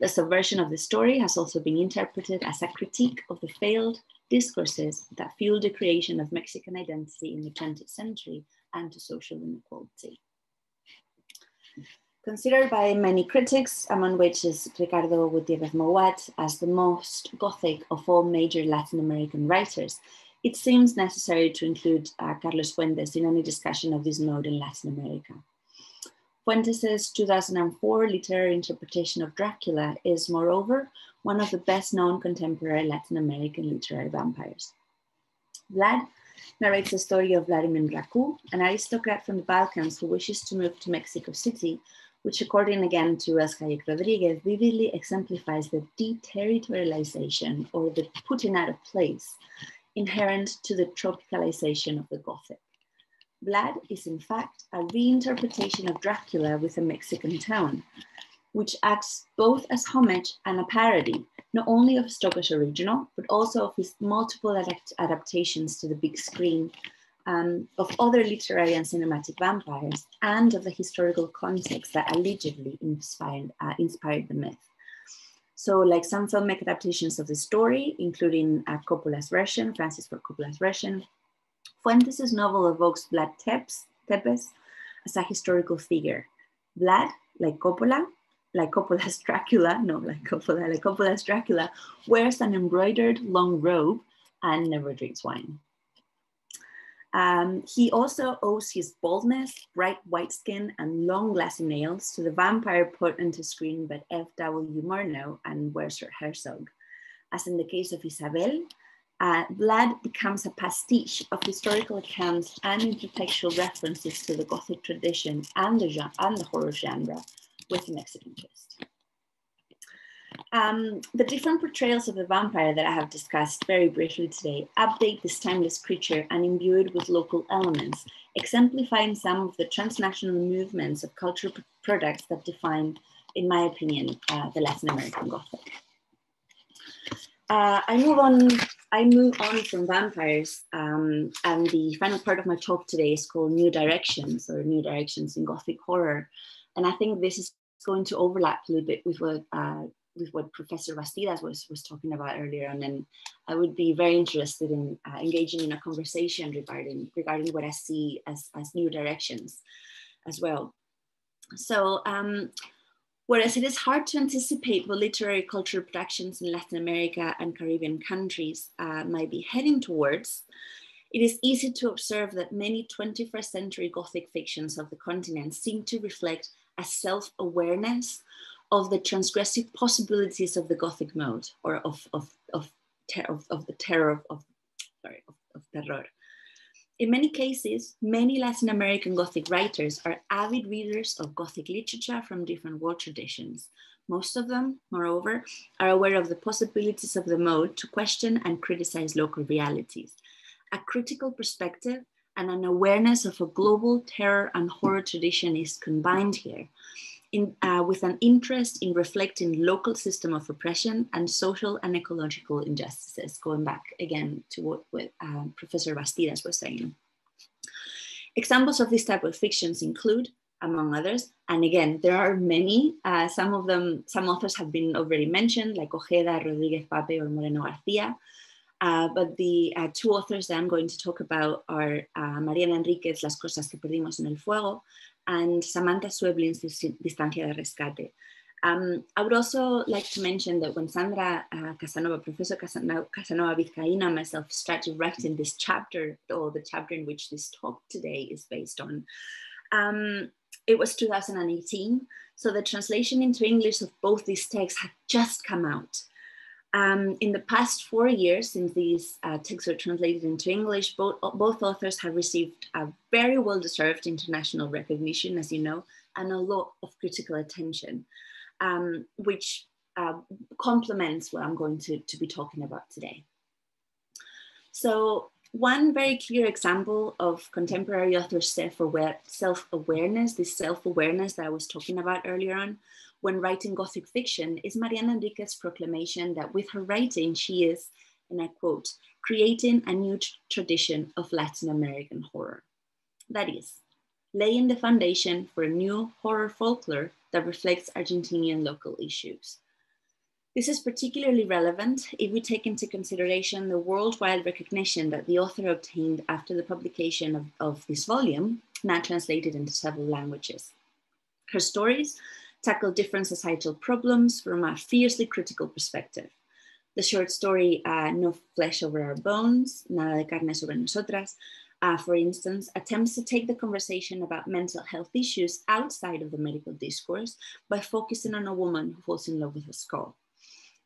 The subversion of the story has also been interpreted as a critique of the failed discourses that fueled the creation of Mexican identity in the 20th century and to social inequality. Considered by many critics, among which is Ricardo Gutierrez Mouat, as the most Gothic of all major Latin American writers, it seems necessary to include uh, Carlos Fuentes in any discussion of this mode in Latin America. Fuentes' 2004 literary interpretation of Dracula is, moreover, one of the best known contemporary Latin American literary vampires. Vlad narrates the story of Vladimir Dracu, an aristocrat from the Balkans who wishes to move to Mexico City which according again to Escayek Rodriguez, vividly exemplifies the deterritorialization or the putting out of place inherent to the tropicalization of the Gothic. Vlad is in fact a reinterpretation of Dracula with a Mexican tone, which acts both as homage and a parody, not only of Stoker's original, but also of his multiple adapt adaptations to the big screen um, of other literary and cinematic vampires and of the historical context that allegedly inspired, uh, inspired the myth. So like some filmic adaptations of the story, including uh, Coppola's version, Francis Ford Coppola's version, Fuentes' novel evokes Vlad Tepes, Tepes as a historical figure. Vlad, like Coppola, like Coppola's Dracula, no, like Coppola, like Coppola's Dracula, wears an embroidered long robe and never drinks wine. Um, he also owes his baldness, bright white skin, and long glassy nails to the vampire put into screen by F.W. Murnau and Werner Herzog. As in the case of Isabel, uh, Vlad becomes a pastiche of historical accounts and intertextual references to the Gothic tradition and the, and the horror genre with a Mexican twist. Um, the different portrayals of the vampire that I have discussed very briefly today update this timeless creature and imbue it with local elements, exemplifying some of the transnational movements of cultural products that define, in my opinion, uh, the Latin American Gothic. Uh, I move on. I move on from vampires, um, and the final part of my talk today is called New Directions or New Directions in Gothic Horror, and I think this is going to overlap a little bit with what uh, with what Professor Bastidas was, was talking about earlier on. And I would be very interested in uh, engaging in a conversation regarding, regarding what I see as, as new directions as well. So um, whereas it is hard to anticipate what literary cultural productions in Latin America and Caribbean countries uh, might be heading towards, it is easy to observe that many 21st century Gothic fictions of the continent seem to reflect a self-awareness of the transgressive possibilities of the Gothic mode or of, of, of, of, of the terror of, sorry, of, of terror. In many cases, many Latin American Gothic writers are avid readers of Gothic literature from different world traditions. Most of them, moreover, are aware of the possibilities of the mode to question and criticize local realities. A critical perspective and an awareness of a global terror and horror tradition is combined here, in, uh, with an interest in reflecting local system of oppression and social and ecological injustices, going back again to what, what uh, Professor Bastidas was saying. Examples of this type of fictions include, among others, and again, there are many, uh, some of them, some authors have been already mentioned, like Ojeda, Rodriguez Pape, or Moreno Garcia, uh, but the uh, two authors that I'm going to talk about are uh, Mariana Enriquez, Las Cosas que Perdimos en el Fuego, and Samantha Sweblin's Distancia de Rescate. Um, I would also like to mention that when Sandra uh, Casanova, Professor Casanova, Casanova Vizcaina, myself started writing this chapter, or the chapter in which this talk today is based on, um, it was 2018. So the translation into English of both these texts had just come out. Um, in the past four years, since these uh, texts were translated into English, both, both authors have received a very well-deserved international recognition, as you know, and a lot of critical attention, um, which uh, complements what I'm going to, to be talking about today. So one very clear example of contemporary authors' self-awareness, this self-awareness that I was talking about earlier on, when writing Gothic fiction is Mariana Enriquez's proclamation that with her writing, she is, and I quote, creating a new tradition of Latin American horror. That is, laying the foundation for a new horror folklore that reflects Argentinian local issues. This is particularly relevant if we take into consideration the worldwide recognition that the author obtained after the publication of, of this volume, now translated into several languages. Her stories tackle different societal problems from a fiercely critical perspective. The short story uh, No Flesh Over Our Bones, Nada de Carne Sobre Nosotras, uh, for instance, attempts to take the conversation about mental health issues outside of the medical discourse by focusing on a woman who falls in love with a skull.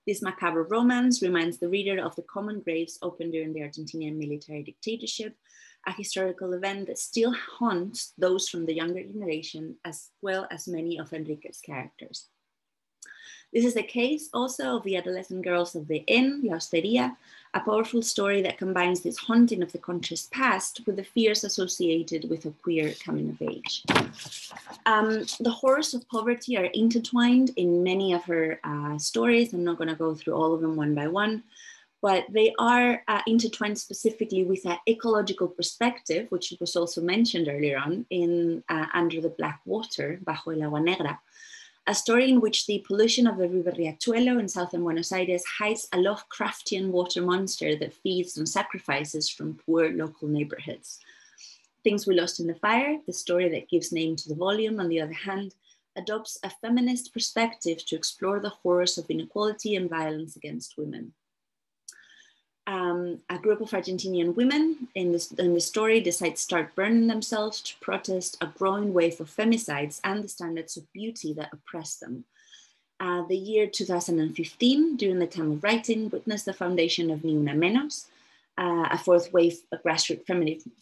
This macabre romance reminds the reader of the common graves opened during the Argentinian military dictatorship a historical event that still haunts those from the younger generation as well as many of Enrique's characters. This is the case also of the adolescent girls of the inn, La Hosteria, a powerful story that combines this haunting of the conscious past with the fears associated with a queer coming of age. Um, the horrors of poverty are intertwined in many of her uh, stories. I'm not going to go through all of them one by one, but they are uh, intertwined specifically with an ecological perspective, which was also mentioned earlier on in uh, Under the Black Water, Bajo el Agua Negra, a story in which the pollution of the River Riachuelo in southern Buenos Aires hides a Lovecraftian water monster that feeds on sacrifices from poor local neighborhoods. Things We Lost in the Fire, the story that gives name to the volume, on the other hand, adopts a feminist perspective to explore the horrors of inequality and violence against women. Um, a group of Argentinian women in, in the story decide to start burning themselves to protest a growing wave of femicides and the standards of beauty that oppress them. Uh, the year 2015, during the time of writing, witnessed the foundation of Ni Una Menos, uh, a fourth wave grassroots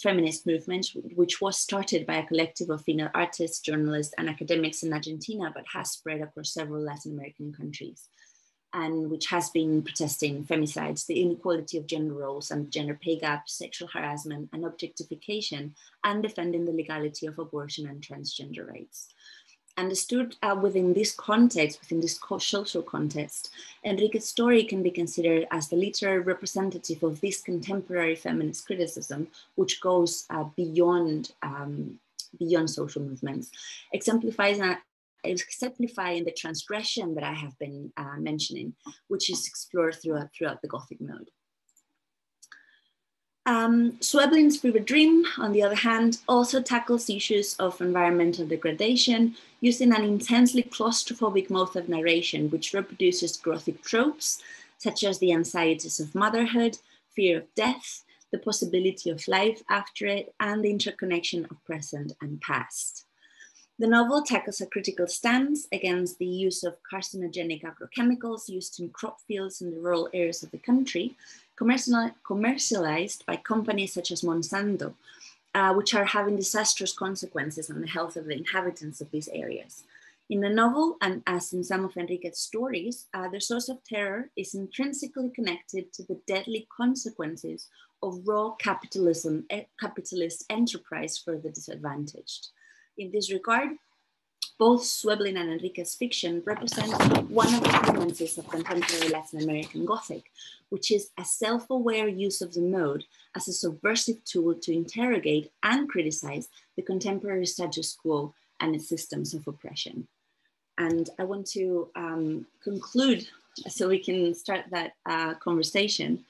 feminist movement, which was started by a collective of female artists, journalists, and academics in Argentina, but has spread across several Latin American countries, and which has been protesting femicides, the inequality of gender roles and gender pay gap, sexual harassment, and objectification, and defending the legality of abortion and transgender rights. Understood uh, within this context, within this social context, Enrique's story can be considered as the literary representative of this contemporary feminist criticism, which goes uh, beyond, um, beyond social movements, exemplifies exemplifying the transgression that I have been uh, mentioning, which is explored throughout, throughout the Gothic mode. Um, Fever Dream, on the other hand, also tackles issues of environmental degradation using an intensely claustrophobic mode of narration, which reproduces Gothic tropes, such as the anxieties of motherhood, fear of death, the possibility of life after it, and the interconnection of present and past. The novel tackles a critical stance against the use of carcinogenic agrochemicals used in crop fields in the rural areas of the country, commercialized by companies such as Monsanto, uh, which are having disastrous consequences on the health of the inhabitants of these areas. In the novel, and as in some of Enrique's stories, uh, the source of terror is intrinsically connected to the deadly consequences of raw capitalism, capitalist enterprise for the disadvantaged. In this regard, both Swebling and Enrique's fiction represent one of the tendencies of contemporary Latin American Gothic, which is a self-aware use of the mode as a subversive tool to interrogate and criticize the contemporary status quo and its systems of oppression. And I want to um, conclude so we can start that uh, conversation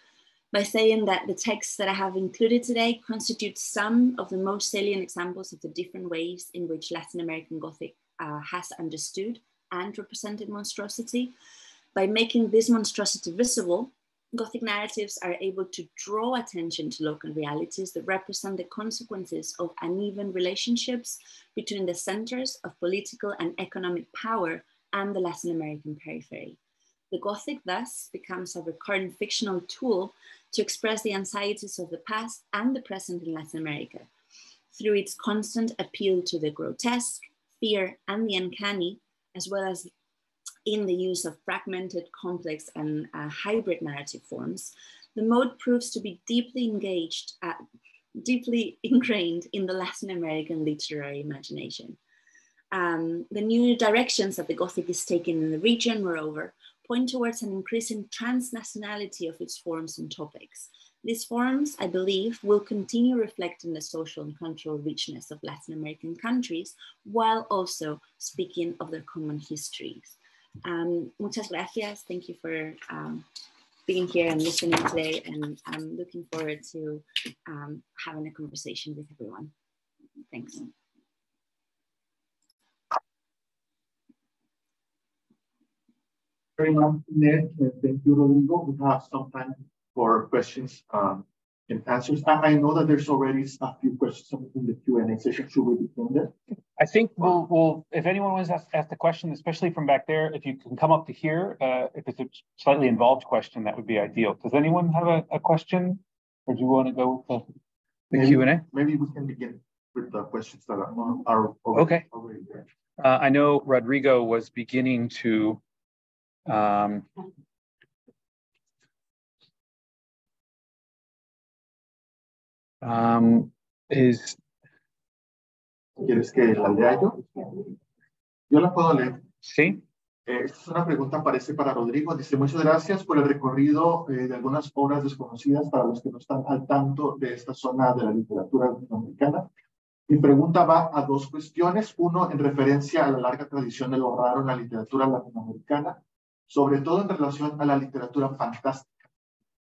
by saying that the texts that I have included today constitute some of the most salient examples of the different ways in which Latin American Gothic uh, has understood and represented monstrosity. By making this monstrosity visible, Gothic narratives are able to draw attention to local realities that represent the consequences of uneven relationships between the centers of political and economic power and the Latin American periphery. The Gothic thus becomes a recurrent fictional tool to express the anxieties of the past and the present in Latin America. Through its constant appeal to the grotesque, fear, and the uncanny, as well as in the use of fragmented, complex, and uh, hybrid narrative forms, the mode proves to be deeply engaged, uh, deeply *laughs* ingrained in the Latin American literary imagination. Um, the new directions that the Gothic is taking in the region, moreover, point towards an increasing transnationality of its forms and topics. These forms, I believe, will continue reflecting the social and cultural richness of Latin American countries while also speaking of their common histories. Um, muchas gracias. Thank you for um, being here and listening today. And I'm looking forward to um, having a conversation with everyone. Thanks. Very much, Ned. Thank you, Rodrigo. We have some time for questions um, and answers. I, I, know that there's already a few questions in the Q&A session. Should we begin there? I think we'll, we'll if anyone wants to ask, ask the question, especially from back there, if you can come up to here, uh, if it's a slightly involved question, that would be ideal. Does anyone have a, a question? Or do you want to go with the, the Q&A? Maybe we can begin with the questions that are, are already, okay. already there. Uh, I know Rodrigo was beginning to um, um, is. ¿Quieres que la lea yo? Yo la puedo leer. Sí. Eh, esta es una pregunta, parece para Rodrigo. Dice, muchas gracias por el recorrido eh, de algunas obras desconocidas para los que no están al tanto de esta zona de la literatura latinoamericana. Mi pregunta va a dos cuestiones. Uno, en referencia a la larga tradición de lo raro en la literatura latinoamericana sobre todo en relación a la literatura fantástica.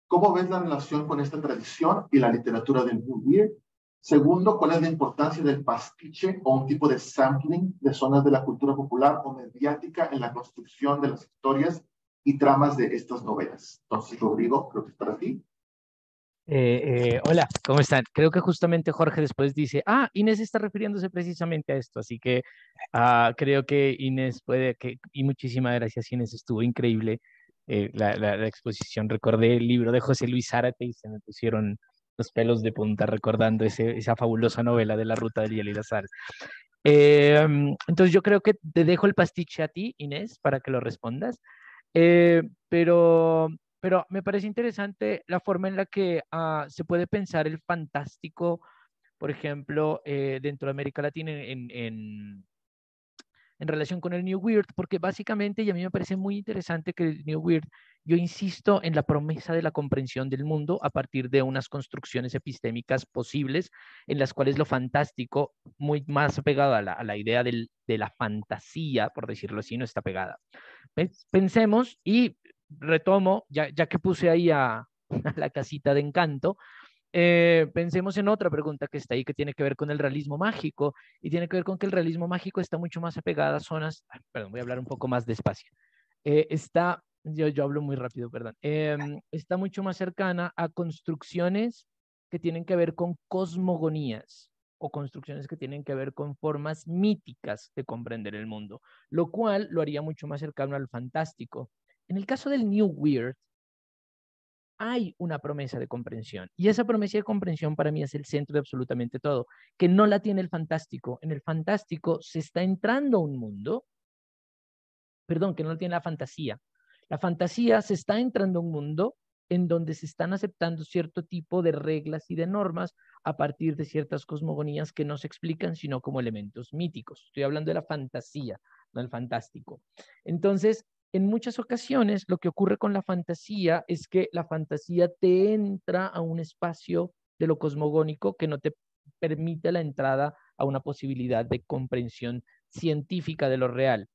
¿Cómo ves la relación con esta tradición y la literatura del New Weird? Segundo, ¿cuál es la importancia del pastiche o un tipo de sampling de zonas de la cultura popular o mediática en la construcción de las historias y tramas de estas novelas? Entonces, Rodrigo, creo que es para ti. Eh, eh, hola, ¿cómo están? Creo que justamente Jorge después dice, ah, Inés está refiriéndose precisamente a esto, así que ah, creo que Inés puede, que, y muchísimas gracias Inés, estuvo increíble eh, la, la, exposición, recordé el libro de José Luis Zárate y se me pusieron los pelos de punta recordando ese, esa fabulosa novela de la ruta del hielo y la sal. Em, entonces yo creo que te dejo el pastiche a ti, Inés, para que lo respondas. pero pero me parece interesante la forma en la que ah, se puede pensar el fantástico, por ejemplo, eh, dentro de América Latina en, en, en, relación con el New Weird, porque básicamente, y a mí me parece muy interesante que el New Weird, yo insisto en la promesa de la comprensión del mundo a partir de unas construcciones epistémicas posibles, en las cuales lo fantástico, muy más pegado a la, a la idea del, de la fantasía, por decirlo así, no está pegada. Pensemos, y retomo, ya, ya que puse ahí *laughs* a, la casita de encanto, eh, pensemos en otra pregunta que está ahí que tiene que ver con el realismo mágico y tiene que ver con que el realismo mágico está mucho más apegado a zonas, perdón, voy a hablar un poco más despacio, eh, está, yo, yo hablo muy rápido, perdón, em, está mucho más cercana a construcciones que tienen que ver con cosmogonías o construcciones que tienen que ver con formas míticas de comprender el mundo, lo cual lo haría mucho más cercano al fantástico. En el caso del New Weird, hay una promesa de comprensión. Y esa promesa de comprensión para mí es el centro de absolutamente todo, que no la tiene el fantástico. En el fantástico se está entrando a un mundo, perdón, que no la tiene la fantasía. La fantasía se está entrando a un mundo en donde se están aceptando cierto tipo de reglas y de normas a partir de ciertas cosmogonías que no se explican sino como elementos míticos. Estoy hablando de la fantasía, no el fantástico. Entonces, en muchas ocasiones lo que ocurre con la fantasía es que la fantasía te entra a un espacio de lo cosmogónico que no te permite la entrada a una posibilidad de comprensión científica de lo real.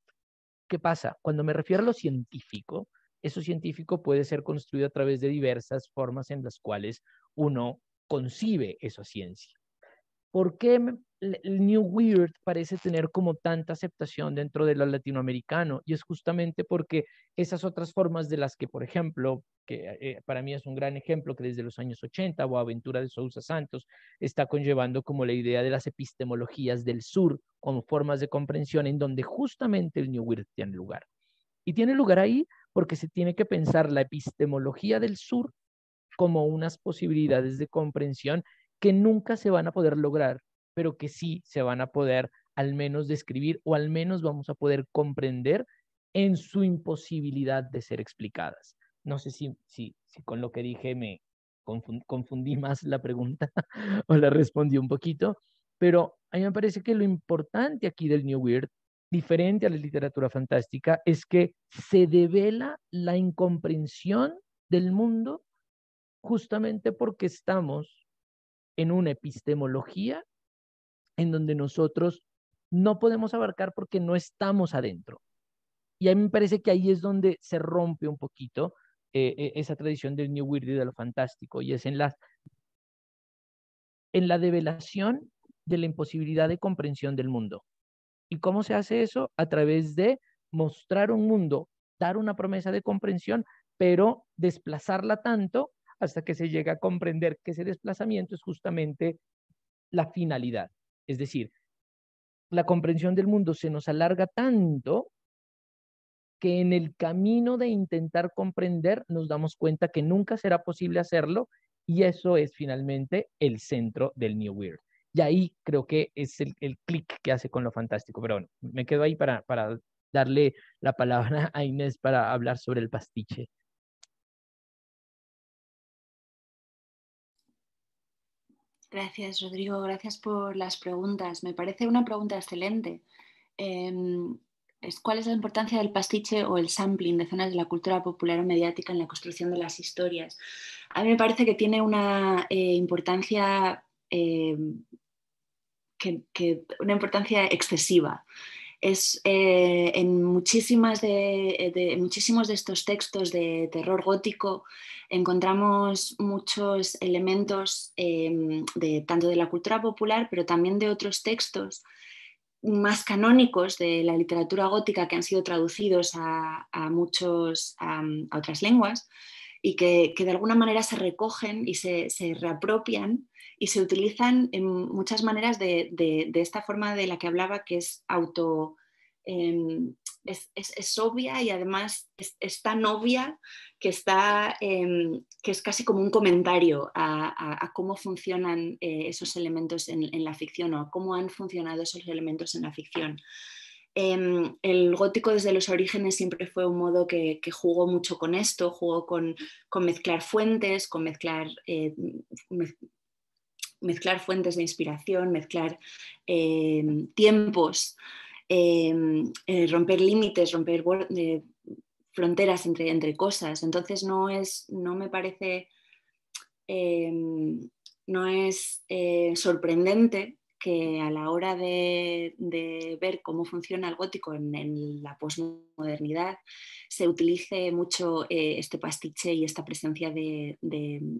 ¿Qué pasa? Cuando me refiero a lo científico, eso científico puede ser construido a través de diversas formas en las cuales uno concibe esa ciencia. ¿Por qué el New Weird parece tener como tanta aceptación dentro de lo latinoamericano? Y es justamente porque esas otras formas de las que, por ejemplo, que eh, para mí es un gran ejemplo que desde los años 80 o Aventura de Sousa Santos está conllevando como la idea de las epistemologías del sur como formas de comprensión en donde justamente el New Weird tiene lugar. Y tiene lugar ahí porque se tiene que pensar la epistemología del sur como unas posibilidades de comprensión que nunca se van a poder lograr, pero que sí se van a poder al menos describir o al menos vamos a poder comprender en su imposibilidad de ser explicadas. No sé si, si, con lo que dije me confundí más la pregunta *laughs* o la respondí un poquito, pero a mí me parece que lo importante aquí del New Weird, diferente a la literatura fantástica, es que se devela la incomprensión del mundo justamente porque estamos en una epistemología en donde nosotros no podemos abarcar porque no estamos adentro. Y a mí me parece que ahí es donde se rompe un poquito eh, eh, esa tradición del New Weird y de lo fantástico, y es en la, en la develación de la imposibilidad de comprensión del mundo. ¿Y cómo se hace eso? A través de mostrar un mundo, dar una promesa de comprensión, pero desplazarla tanto hasta que se llega a comprender que ese desplazamiento es justamente la finalidad. Es decir, la comprensión del mundo se nos alarga tanto que en el camino de intentar comprender nos damos cuenta que nunca será posible hacerlo y eso es finalmente el centro del New Weird. Y ahí creo que es el, clic que hace con lo fantástico. Pero bueno, me quedo ahí para, para darle la palabra *laughs* a Inés para hablar sobre el pastiche. Gracias, Rodrigo. Gracias por las preguntas. Me parece una pregunta excelente. Em, ¿Cuál es la importancia del pastiche o el sampling de zonas de la cultura popular o mediática en la construcción de las historias? A mí me parece que tiene una eh, importancia, em, una importancia excesiva. Es en, muchísimas de, muchísimos de estos textos de terror gótico encontramos muchos elementos em, de, tanto de la cultura popular, pero también de otros textos más canónicos de la literatura gótica que han sido traducidos a, muchos, a, otras lenguas y que, de alguna manera se recogen y se, reapropian y se utilizan en muchas maneras de, esta forma de la que hablaba, que es auto, em, es, obvia y además es, tan obvia que, está, em, que es casi como un comentario a, cómo funcionan eh, esos elementos en, la ficción o a cómo han funcionado esos elementos en la ficción. Em, el gótico desde los orígenes siempre fue un modo que, jugó mucho con esto, jugó con, mezclar fuentes, con mezclar, eh, mezclar fuentes de inspiración, mezclar em, tiempos. Em, eh, romper límites, romper eh, fronteras entre, entre, cosas. Entonces no es, no me parece, no es eh, sorprendente que a la hora de, ver cómo funciona el gótico en, la posmodernidad se utilice mucho eh, este pastiche y esta presencia de,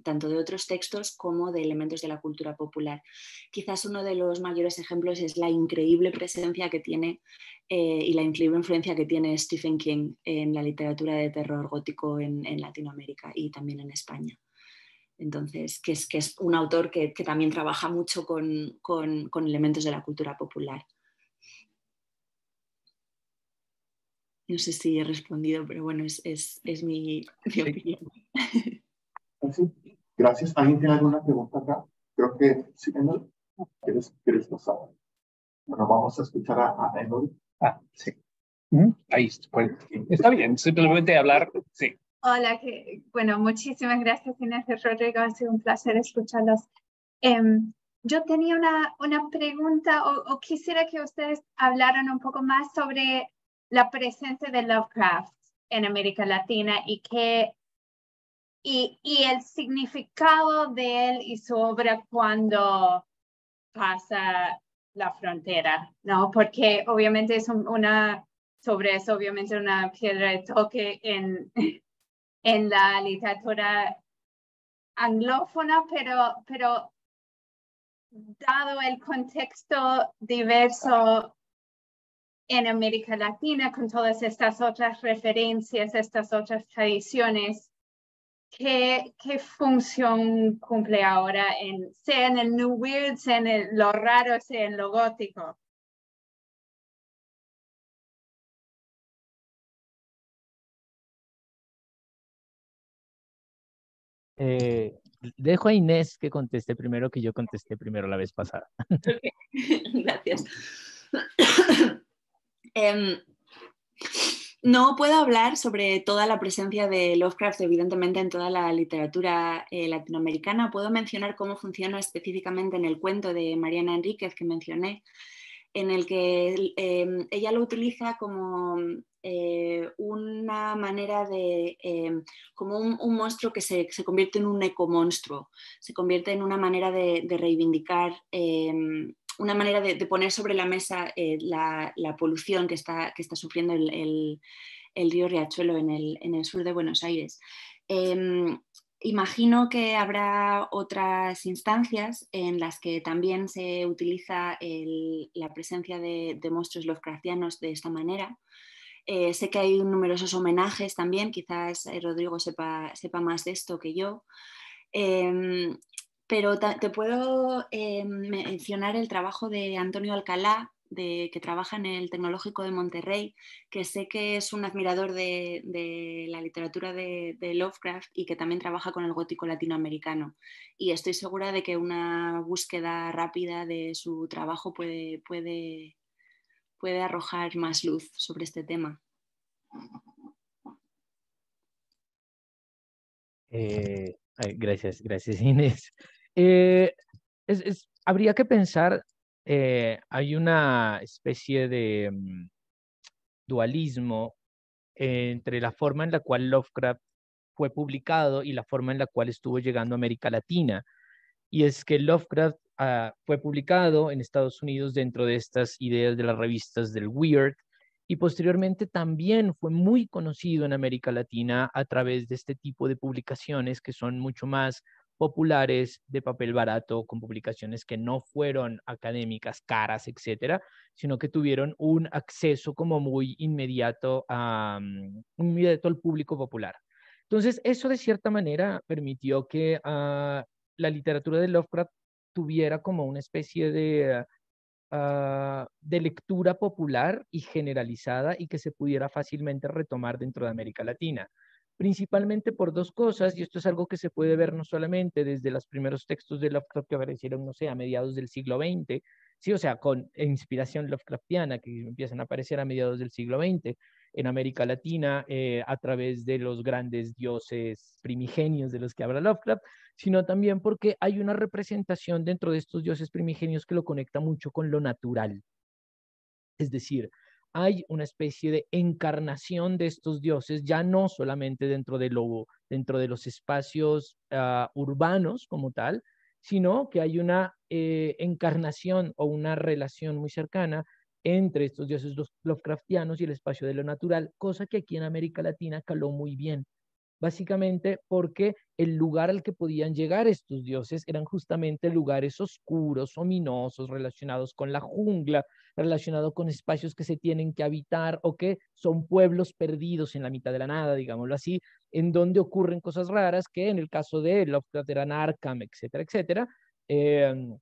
tanto de otros textos como de elementos de la cultura popular. Quizás uno de los mayores ejemplos es la increíble presencia que tiene eh, y la increíble influencia que tiene Stephen King en la literatura de terror gótico en Latinoamérica y también en España. Entonces, que es, que es un autor que, también trabaja mucho con, elementos de la cultura popular. No sé si he respondido, pero bueno, es, mi, opinión. Pues gracias. ¿Alguien tiene alguna pregunta acá? Creo que sí, Emily. ¿Quieres, quieres pasar? Bueno, vamos a escuchar a, a Ah, sí. Mm, ahí, pues, está bien, simplemente hablar, sí. Hola, que, bueno, muchísimas gracias Inés Rodrigo, ha sido un placer escucharlos. Em, yo tenía una, una pregunta o, quisiera que ustedes hablaran un poco más sobre la presencia de Lovecraft en América Latina y, qué, y, y el significado de él y su obra cuando pasa la frontera, ¿no? Porque obviamente es una, sobre eso, obviamente una piedra de toque en, en la literatura anglófona, pero, pero dado el contexto diverso en América Latina, con todas estas otras referencias, estas otras tradiciones, ¿qué, función cumple ahora, en, sea en el New Weird, sea en lo raro, sea en lo gótico? Eh, dejo a Inés que conteste primero, que yo contesté primero la vez pasada. *laughs* Gracias. Em, no puedo hablar sobre toda la presencia de Lovecraft, evidentemente, en toda la literatura eh, latinoamericana. Puedo mencionar cómo funciona específicamente en el cuento de Mariana Enríquez que mencioné, en el que em, ella lo utiliza como eh, una manera de, em, como un, monstruo que se, convierte en un ecomonstruo, se convierte en una manera de, reivindicar, em, una manera de, poner sobre la mesa eh, la, polución que está, que está sufriendo el, río Riachuelo en el, sur de Buenos Aires. Em, imagino que habrá otras instancias en las que también se utiliza la presencia de, de monstruos Lovecraftianos de esta manera. Eh, sé que hay numerosos homenajes también, quizás eh, Rodrigo sepa, sepa, más de esto que yo. Em, pero te puedo em, mencionar el trabajo de Antonio Alcalá, de, que trabaja en el Tecnológico de Monterrey, que sé que es un admirador de, la literatura de, Lovecraft y que también trabaja con el gótico latinoamericano. Y estoy segura de que una búsqueda rápida de su trabajo puede, puede puede arrojar más luz sobre este tema. Eh, gracias, gracias *laughs* Inés. Eh, habría que pensar, eh, hay una especie de mm, dualismo entre la forma en la cual Lovecraft fue publicado y la forma en la cual estuvo llegando a América Latina. Y es que Lovecraft ah, fue publicado en Estados Unidos dentro de estas ideas de las revistas del Weird y posteriormente también fue muy conocido en América Latina a través de este tipo de publicaciones que son mucho más populares de papel barato, con publicaciones que no fueron académicas, caras, etcétera, sino que tuvieron un acceso como muy inmediato, a, mm, inmediato al público popular. Entonces, eso de cierta manera permitió que ah, la literatura de Lovecraft tuviera como una especie de, ah, de lectura popular y generalizada y que se pudiera fácilmente retomar dentro de América Latina. Principalmente por dos cosas, y esto es algo que se puede ver no solamente desde los primeros textos de Lovecraft que aparecieron, no sé, a mediados del siglo XX, sí, o sea, con inspiración Lovecraftiana que empiezan a aparecer a mediados del siglo XX en América Latina eh, a través de los grandes dioses primigenios de los que habla Lovecraft, sino también porque hay una representación dentro de estos dioses primigenios que lo conecta mucho con lo natural. Es decir, hay una especie de encarnación de estos dioses, ya no solamente dentro de, lo, dentro de los espacios ah, urbanos como tal, sino que hay una eh, encarnación o una relación muy cercana entre estos dioses Lovecraftianos y el espacio de lo natural, cosa que aquí en América Latina caló muy bien básicamente porque el lugar al que podían llegar estos dioses eran justamente lugares oscuros, ominosos, relacionados con la jungla, relacionados con espacios que se tienen que habitar o que son pueblos perdidos en la mitad de la nada, digámoslo así, en donde ocurren cosas raras que en el caso de Lovecraft eran Arkham, etcétera, etcétera. Em,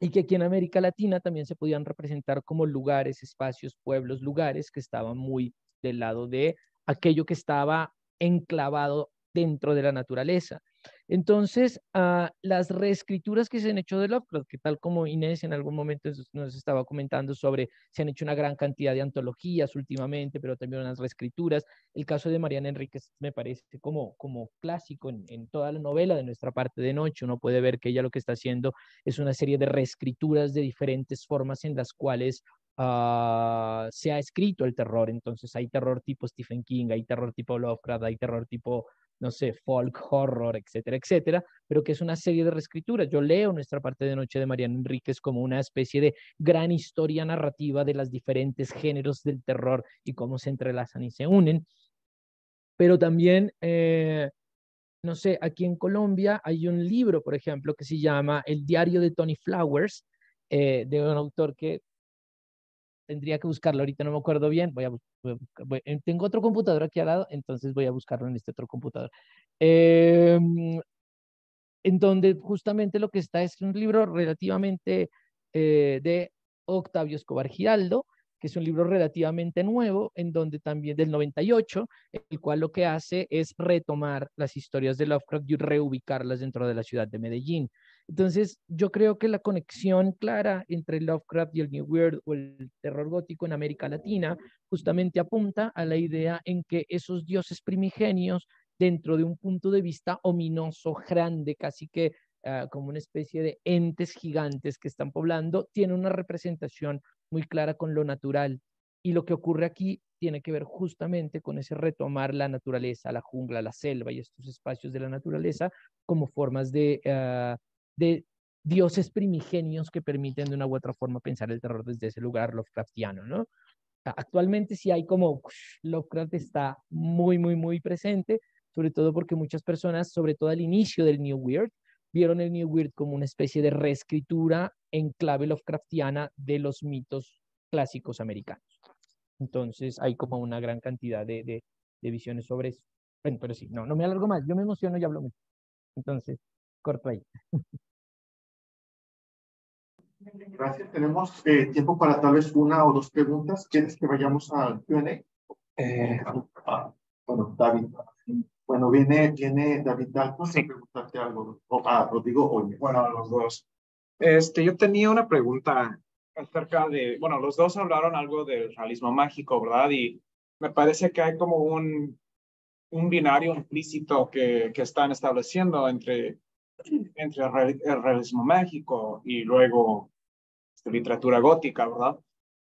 y que aquí en América Latina también se podían representar como lugares, espacios, pueblos, lugares que estaban muy del lado de aquello que estaba enclavado dentro de la naturaleza. Entonces, ah, las reescrituras que se han hecho de Lovecraft, que tal como Inés en algún momento nos estaba comentando sobre, se han hecho una gran cantidad de antologías últimamente, pero también unas reescrituras. El caso de Mariana Enríquez me parece como, como clásico en, toda la novela de nuestra parte de noche. Uno puede ver que ella lo que está haciendo es una serie de reescrituras de diferentes formas en las cuales Ah, se ha escrito el terror. Entonces hay terror tipo Stephen King, hay terror tipo Lovecraft, hay terror tipo, no sé, folk horror, etcétera, etcétera, pero que es una serie de reescrituras. Yo leo nuestra parte de Noche de Mariana Enríquez como una especie de gran historia narrativa de los diferentes géneros del terror y cómo se entrelazan y se unen. Pero también, eh, no sé, aquí en Colombia hay un libro, por ejemplo, que se llama El diario de Tony Flowers, eh, de un autor que tendría que buscarlo, ahorita no me acuerdo bien, eh, tengo otro computador aquí al lado, entonces voy a buscarlo en este otro computador. Em, en donde justamente lo que está es un libro relativamente eh, de Octavio Escobar Giraldo, que es un libro relativamente nuevo, en donde también del 98, el cual lo que hace es retomar las historias de Lovecraft y reubicarlas dentro de la ciudad de Medellín. Entonces, yo creo que la conexión clara entre Lovecraft y el New Weird o el terror gótico en América Latina justamente apunta a la idea en que esos dioses primigenios, dentro de un punto de vista ominoso, grande, casi que ah, como una especie de entes gigantes que están poblando, tienen una representación muy clara con lo natural. Y lo que ocurre aquí tiene que ver justamente con ese retomar la naturaleza, la jungla, la selva y estos espacios de la naturaleza como formas de ah, de dioses primigenios que permiten de una u otra forma pensar el terror desde ese lugar Lovecraftiano, ¿no? Actualmente sí hay como Lovecraft está muy, muy, muy presente, sobre todo porque muchas personas, sobre todo al inicio del New Weird, vieron el New Weird como una especie de reescritura en clave Lovecraftiana de los mitos clásicos americanos. Entonces hay como una gran cantidad de, de, de visiones sobre eso. Bueno, pero sí, no, no me alargo más, yo me emociono y hablo mucho. Entonces, corto ahí. *laughs* Gracias. Tenemos eh, tiempo para tal vez una o dos preguntas. ¿Quieres que vayamos al Q&A? Eh, ah, bueno, David. Bueno, viene, viene David Dalton sí. a preguntarte algo. O a ah, Rodrigo Oye. Bueno, a los dos. Este, yo tenía una pregunta acerca de, bueno, los dos hablaron algo del realismo mágico, ¿verdad? Y me parece que hay como un, un binario implícito que, que están estableciendo entre entre el realismo mágico y luego literatura gótica, ¿verdad?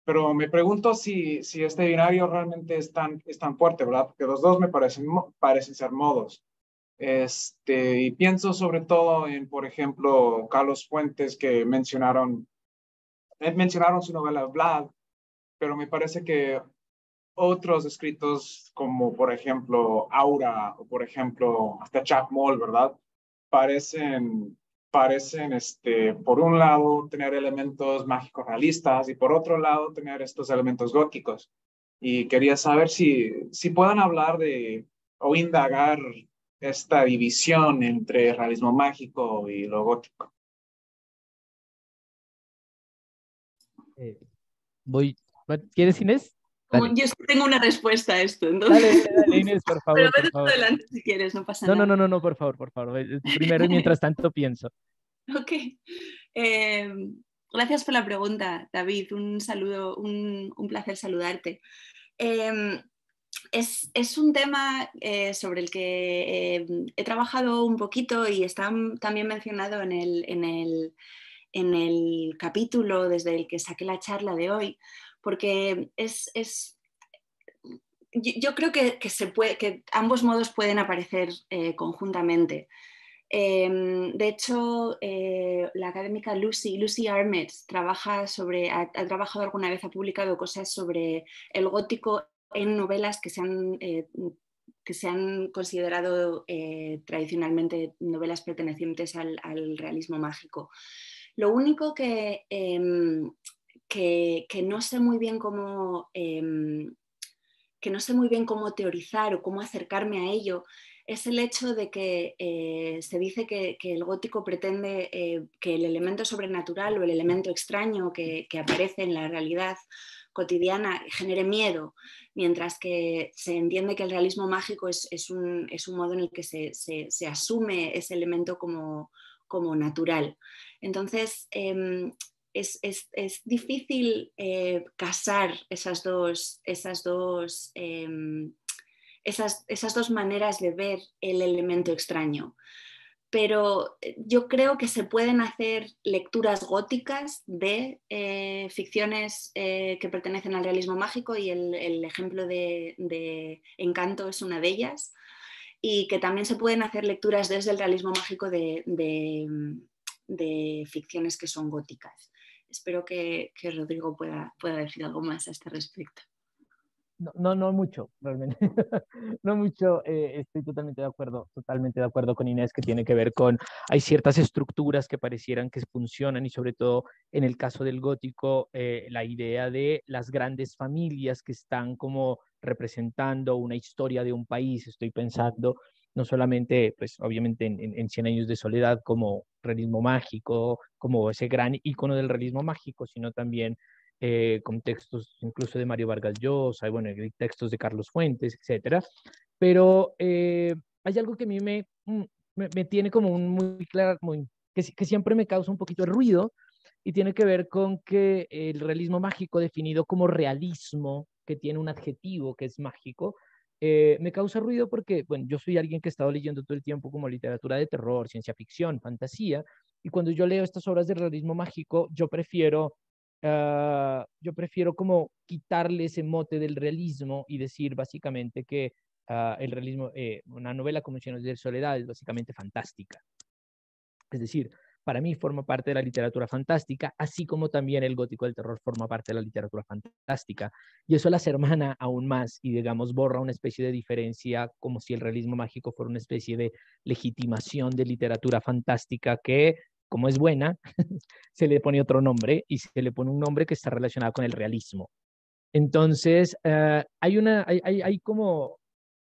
Pero me pregunto si, si este binario realmente es tan, es tan fuerte, ¿verdad? Porque los dos me parecen, parecen ser modos. Este, y pienso sobre todo en, por ejemplo, Carlos Fuentes, que mencionaron, eh, mencionaron su novela Vlad, pero me parece que otros escritos como, por ejemplo, Aura o, por ejemplo, hasta Chuck Moll, ¿verdad? Parecen parecen, este, por un lado, tener elementos mágicos realistas y por otro lado, tener estos elementos góticos. Y quería saber si, si puedan hablar de o indagar esta división entre realismo mágico y lo gótico. Eh, voy, ¿quieres Inés? Yo tengo una respuesta a esto. Entonces... Dale, dale, Inés, por *laughs* favor. Pero vete adelante si quieres, no pasa no, nada. No, no, no, por favor, por favor. *laughs* Primero y mientras tanto pienso. Ok. Eh, gracias por la pregunta, David. Un saludo, un, un placer saludarte. Eh, es, es, un tema eh, sobre el que eh, he trabajado un poquito y está también mencionado en el, en, el, en el capítulo desde el que saqué la charla de hoy, porque es, es yo creo que, que, se puede, que ambos modos pueden aparecer eh, conjuntamente. Eh, de hecho, eh, la académica Lucy, Lucy trabaja sobre, ha, trabajado alguna vez, ha publicado cosas sobre el gótico en novelas que se han, eh, que se han considerado tradicionalmente novelas pertenecientes al, al, realismo mágico. Lo único que em, que, no sé muy bien cómo eh, que no sé muy bien cómo teorizar o cómo acercarme a ello es el hecho de que eh, se dice que, el gótico pretende eh, que el elemento sobrenatural o el elemento extraño que, aparece en la realidad cotidiana genere miedo, mientras que se entiende que el realismo mágico es, un, es un, modo en el que se, se, asume ese elemento como, como natural. Entonces, eh, es, difícil eh, casar esas dos, esas, dos, eh, esas, esas, dos maneras de ver el elemento extraño. Pero eh, yo creo que se pueden hacer lecturas góticas de eh, ficciones que pertenecen al realismo mágico y el, ejemplo de, de, Encanto es una de ellas. Y que también se pueden hacer lecturas desde el realismo mágico de, de ficciones que son góticas espero que, que Rodrigo pueda, pueda, decir algo más a este respecto. No, no, no mucho, realmente. *laughs* no mucho. Eh, estoy totalmente de acuerdo, totalmente de acuerdo con Inés, que tiene que ver con, hay ciertas estructuras que parecieran que funcionan y sobre todo en el caso del gótico, eh, la idea de las grandes familias que están como representando una historia de un país. Estoy pensando no solamente, pues obviamente en, en, en, Cien años de soledad como realismo mágico, como ese gran icono del realismo mágico, sino también eh, con textos incluso de Mario Vargas Llosa, y bueno, textos de Carlos Fuentes, etcétera. Pero eh, hay algo que a mí me, mm, me, me tiene como un muy claro, muy, que, que siempre me causa un poquito de ruido, y tiene que ver con que el realismo mágico definido como realismo, que tiene un adjetivo que es mágico, eh, me causa ruido porque, bueno, yo soy alguien que he estado leyendo todo el tiempo como literatura de terror, ciencia ficción, fantasía, y cuando yo leo estas obras de realismo mágico, yo prefiero, uh, yo prefiero como quitarle ese mote del realismo y decir básicamente que uh, el realismo, eh, una novela como Cienos de Soledad es básicamente fantástica. Es decir, para mí forma parte de la literatura fantástica, así como también el gótico del terror forma parte de la literatura fantástica. Y eso las hermana aún más y, digamos, borra una especie de diferencia, como si el realismo mágico fuera una especie de legitimación de literatura fantástica que, como es buena, *laughs* se le pone otro nombre y se le pone un nombre que está relacionado con el realismo. Entonces, uh, hay, una, hay, hay como,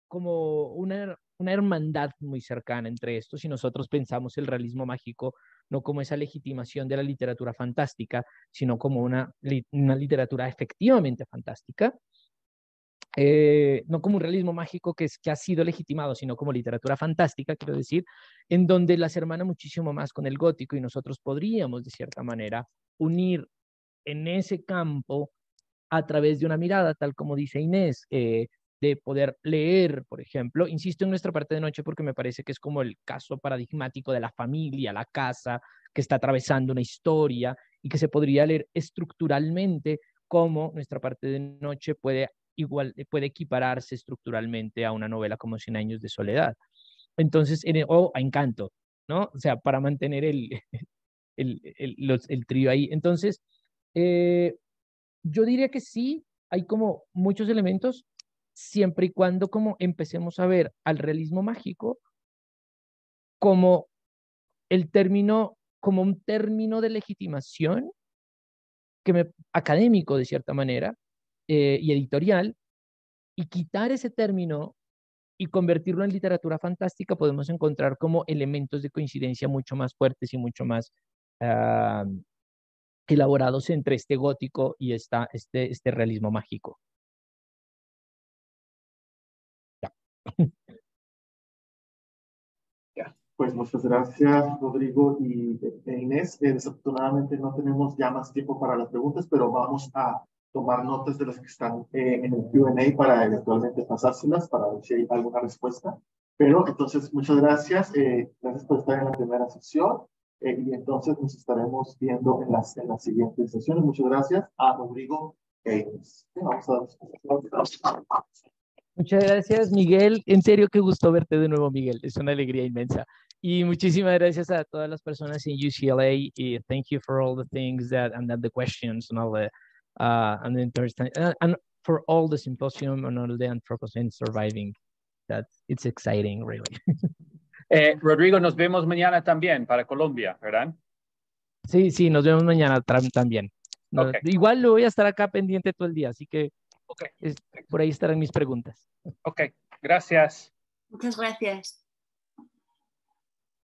como una una hermandad muy cercana entre estos y nosotros pensamos el realismo mágico no como esa legitimación de la literatura fantástica, sino como una, una literatura efectivamente fantástica, eh, no como un realismo mágico que, es, que ha sido legitimado, sino como literatura fantástica, quiero decir, en donde las hermana muchísimo más con el gótico y nosotros podríamos, de cierta manera, unir en ese campo a través de una mirada, tal como dice Inés, eh, de poder leer, por ejemplo. Insisto en nuestra parte de noche porque me parece que es como el caso paradigmático de la familia, la casa, que está atravesando una historia y que se podría leer estructuralmente como nuestra parte de noche puede, igual, puede equipararse estructuralmente a una novela como Cien años de soledad. entonces, en o a encanto, ¿no? O sea, para mantener el, *laughs* el, el, los, el trío ahí. Entonces, eh, yo diría que sí, hay como muchos elementos, siempre y cuando como empecemos a ver al realismo mágico como el término, como un término de legitimación que me, académico de cierta manera eh, y editorial, y quitar ese término y convertirlo en literatura fantástica, podemos encontrar como elementos de coincidencia mucho más fuertes y mucho más uh, elaborados entre este gótico y esta, este, este realismo mágico. Pues muchas gracias, Rodrigo y e Inés. Eh, desafortunadamente no tenemos ya más tiempo para las preguntas, pero vamos a tomar notas de las que están eh, en el Q&A para eventualmente pasárselas, para ver si hay alguna respuesta. Pero entonces, muchas gracias. Eh, gracias por estar en la primera sesión. Eh, y entonces nos estaremos viendo en las, en las siguientes sesiones. Muchas gracias a Rodrigo e Inés. Vamos a... Muchas gracias, Miguel. En serio, qué gusto verte de nuevo, Miguel. Es una alegría inmensa. Y muchísimas gracias a todas las personas en UCLA. Y thank you for all the things that and that the questions and all the uh, and interesting uh, and for all the symposium and all the Anthropocene surviving. That it's exciting, really. *laughs* eh, Rodrigo, nos vemos mañana también para Colombia, ¿verdad? Sí, sí, nos vemos mañana también. Okay. Igual lo voy a estar acá pendiente todo el día, así que okay. es, por ahí estarán mis preguntas. Ok, gracias. Muchas gracias.